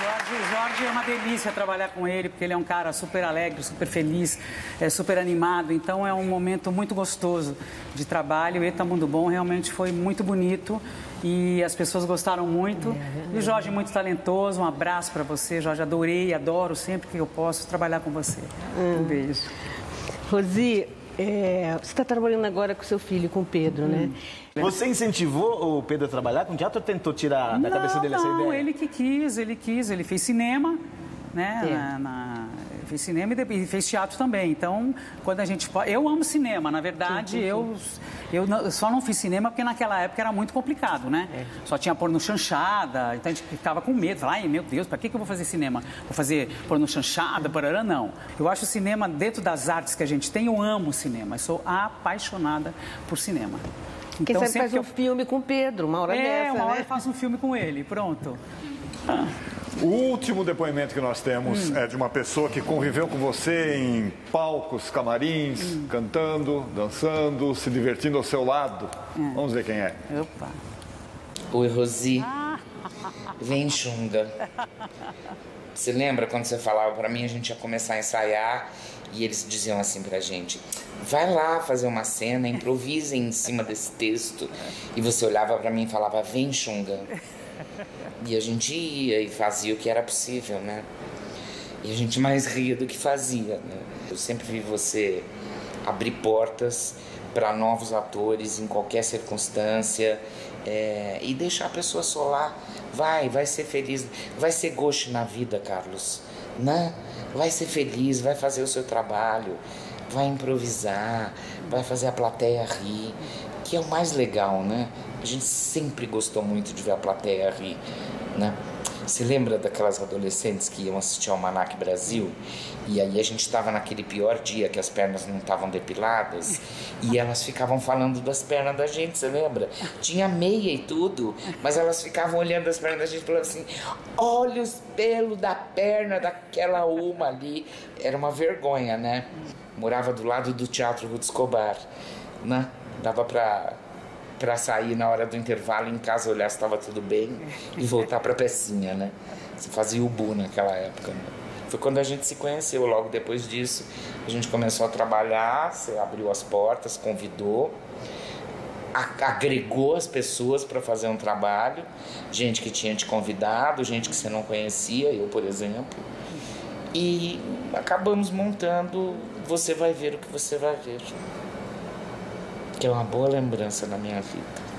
Jorge, Jorge é uma delícia trabalhar com ele, porque ele é um cara super alegre, super feliz, é super animado. Então é um momento muito gostoso de trabalho. Eta Mundo Bom realmente foi muito bonito e as pessoas gostaram muito. E o Jorge é muito talentoso. Um abraço para você, Jorge. Adorei, adoro sempre que eu posso trabalhar com você. Um beijo. Rosi, é, você está trabalhando agora com seu filho, com o Pedro, né? Você incentivou o Pedro a trabalhar com teatro ou tentou tirar da cabeça dele essa não, ideia? ele que quis, ele quis, ele fez cinema, né? É. Na, na- fez cinema e fez teatro também. Então, quando a gente. Eu amo cinema, na verdade, Sim, sim, sim. eu, eu eu só não fiz cinema porque naquela época era muito complicado, né? É. Só tinha porno chanchada, então a gente ficava com medo. Falava, ai meu Deus, para que, que eu vou fazer cinema? Vou fazer porno chanchada, parará? Não. Eu acho o cinema, dentro das artes que a gente tem, eu amo o cinema. Eu sou apaixonada por cinema. Quem sabe sempre faz que um filme com o Pedro, uma hora é, dessa, uma hora né? eu faço um filme com ele, pronto. O último depoimento que nós temos é de uma pessoa que conviveu com você em palcos, camarins, cantando, dançando, se divertindo ao seu lado. Vamos ver quem é. Opa. Oi, Rosi. Vem, Xunga. Você lembra quando você falava pra mim, a gente ia começar a ensaiar e eles diziam assim pra gente: vai lá fazer uma cena, improvisem em cima desse texto. E você olhava pra mim e falava: vem, Xunga. E a gente ia e fazia o que era possível, né? E a gente mais ria do que fazia, né? Eu sempre vi você abrir portas para novos atores em qualquer circunstância é, e deixar a pessoa solar. Vai, vai ser feliz, vai ser gosto na vida, Carlos, né? Vai ser feliz, vai fazer o seu trabalho, vai improvisar, vai fazer a plateia rir, que é o mais legal, né? A gente sempre gostou muito de ver a plateia rir, né? Você lembra daquelas adolescentes que iam assistir ao Manac Brasil? E aí a gente estava naquele pior dia que as pernas não estavam depiladas e elas ficavam falando das pernas da gente, você lembra? Tinha meia e tudo, mas elas ficavam olhando as pernas da gente falando assim: olha os pelos da perna daquela uma ali. Era uma vergonha, né? Morava do lado do Teatro Ruth Escobar, né? Dava pra para sair na hora do intervalo em casa olhar se estava tudo bem e voltar para pecinha, né? Você fazia o bu naquela época. Né? Foi quando a gente se conheceu. Logo depois disso, a gente começou a trabalhar. Você abriu as portas, convidou, agregou as pessoas para fazer um trabalho. Gente que tinha te convidado, gente que você não conhecia, eu, por exemplo. E acabamos montando. Você vai ver o que você vai ver que é uma boa lembrança na minha vida.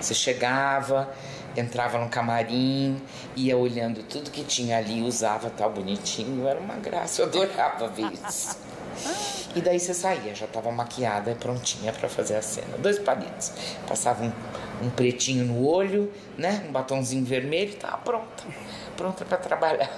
Você chegava, entrava no camarim, ia olhando tudo que tinha ali, usava tal bonitinho, era uma graça, eu adorava ver isso. E daí você saía, já estava maquiada prontinha para fazer a cena. Dois palitos. Passava um, um pretinho no olho, né? Um batonzinho vermelho e tava pronta. Pronta para trabalhar.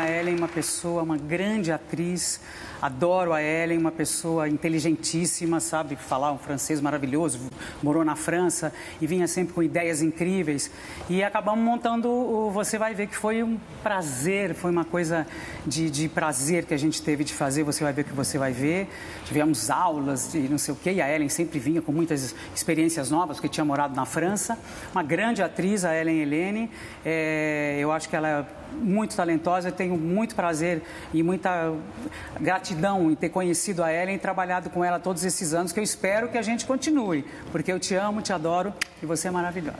A Ellen uma pessoa, uma grande atriz. Adoro a Ellen, uma pessoa inteligentíssima, sabe falar um francês maravilhoso, morou na França e vinha sempre com ideias incríveis. E acabamos montando o Você Vai Ver, que foi um prazer, foi uma coisa de, de prazer que a gente teve de fazer. Você vai ver que você vai ver. Tivemos aulas e não sei o quê, e a Ellen sempre vinha com muitas experiências novas, porque tinha morado na França. Uma grande atriz, a Ellen Helene. É, eu acho que ela é muito talentosa. Eu tenho muito prazer e muita gratidão em ter conhecido a Ellen e trabalhado com ela todos esses anos, que eu espero que a gente continue, porque eu te amo, te adoro e você é maravilhosa.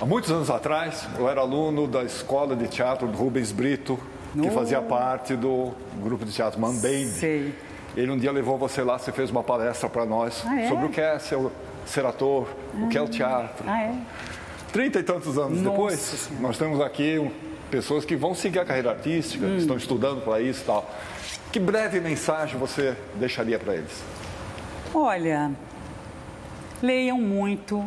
Há muitos anos atrás, eu era aluno da escola de teatro do Rubens Brito, que Oh. fazia parte do grupo de teatro Man Baby. Sei. Ele um dia levou você lá, você fez uma palestra para nós Ah, é? sobre o que é ser, ser ator, o que é o teatro. Ah, é? Trinta e tantos anos Nossa depois, Senhora. nós temos aqui um- pessoas que vão seguir a carreira artística, Hum. estão estudando para isso e tal. Que breve mensagem você deixaria para eles? Olha, leiam muito,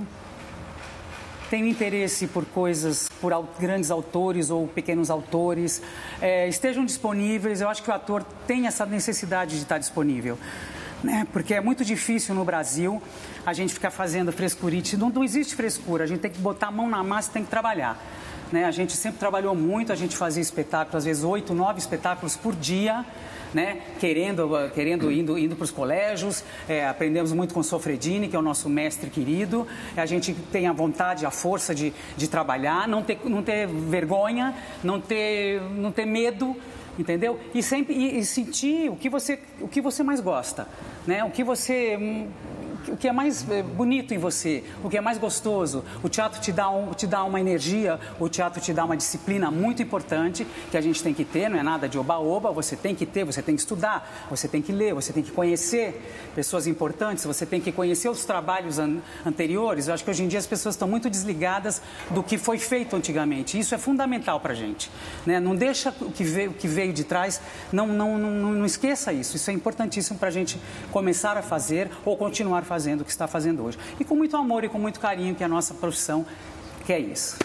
tenham interesse por coisas, por grandes autores ou pequenos autores, é, estejam disponíveis. Eu acho que o ator tem essa necessidade de estar disponível. Né? Porque é muito difícil no Brasil a gente ficar fazendo frescurite. Não, não existe frescura, a gente tem que botar a mão na massa e tem que trabalhar. Né? A gente sempre trabalhou muito, a gente fazia espetáculos, às vezes oito, nove espetáculos por dia, né? querendo, querendo indo, indo para os colégios. É, aprendemos muito com o Sofredini, que é o nosso mestre querido. A gente tem a vontade, a força de, de trabalhar, não ter, não ter vergonha, não ter, não ter medo. Entendeu? E sempre e, e sentir o que você o que você mais gosta, né? O que você hum, o que é mais eh, bonito em você, o que é mais gostoso. O teatro te dá, um, te dá uma energia, o teatro te dá uma disciplina muito importante que a gente tem que ter, não é nada de oba-oba, você tem que ter, você tem que estudar, você tem que ler, você tem que conhecer pessoas importantes, você tem que conhecer os trabalhos an anteriores. Eu acho que hoje em dia as pessoas estão muito desligadas do que foi feito antigamente. Isso é fundamental para a gente. Né? Não deixa o que veio, o que veio de trás, não, não, não, não esqueça isso. Isso é importantíssimo para a gente começar a fazer ou continuar fazendo o que está fazendo hoje. E com muito amor e com muito carinho, que é a nossa profissão, que é isso.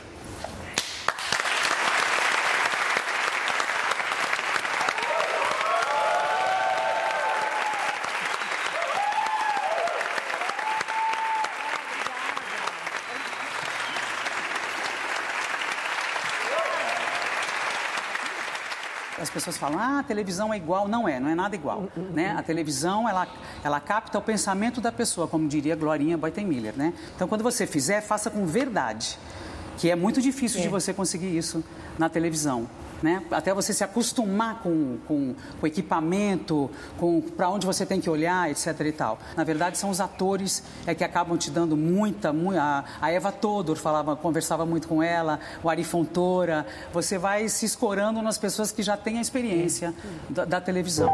Pessoas falam, ah, a televisão é igual. Não é, não é nada igual. Né? A televisão, ela, ela capta o pensamento da pessoa, como diria Glorinha Boytemiller. Né? Então, quando você fizer, faça com verdade. Que é muito difícil de você conseguir isso na televisão. Né? Até você se acostumar com, com, o equipamento, com para onde você tem que olhar, etc. e tal. Na verdade, são os atores é que acabam te dando muita, muita a, a Eva Todor falava, conversava muito com ela, o Ari Fontoura. Você vai se escorando nas pessoas que já têm a experiência da, da televisão.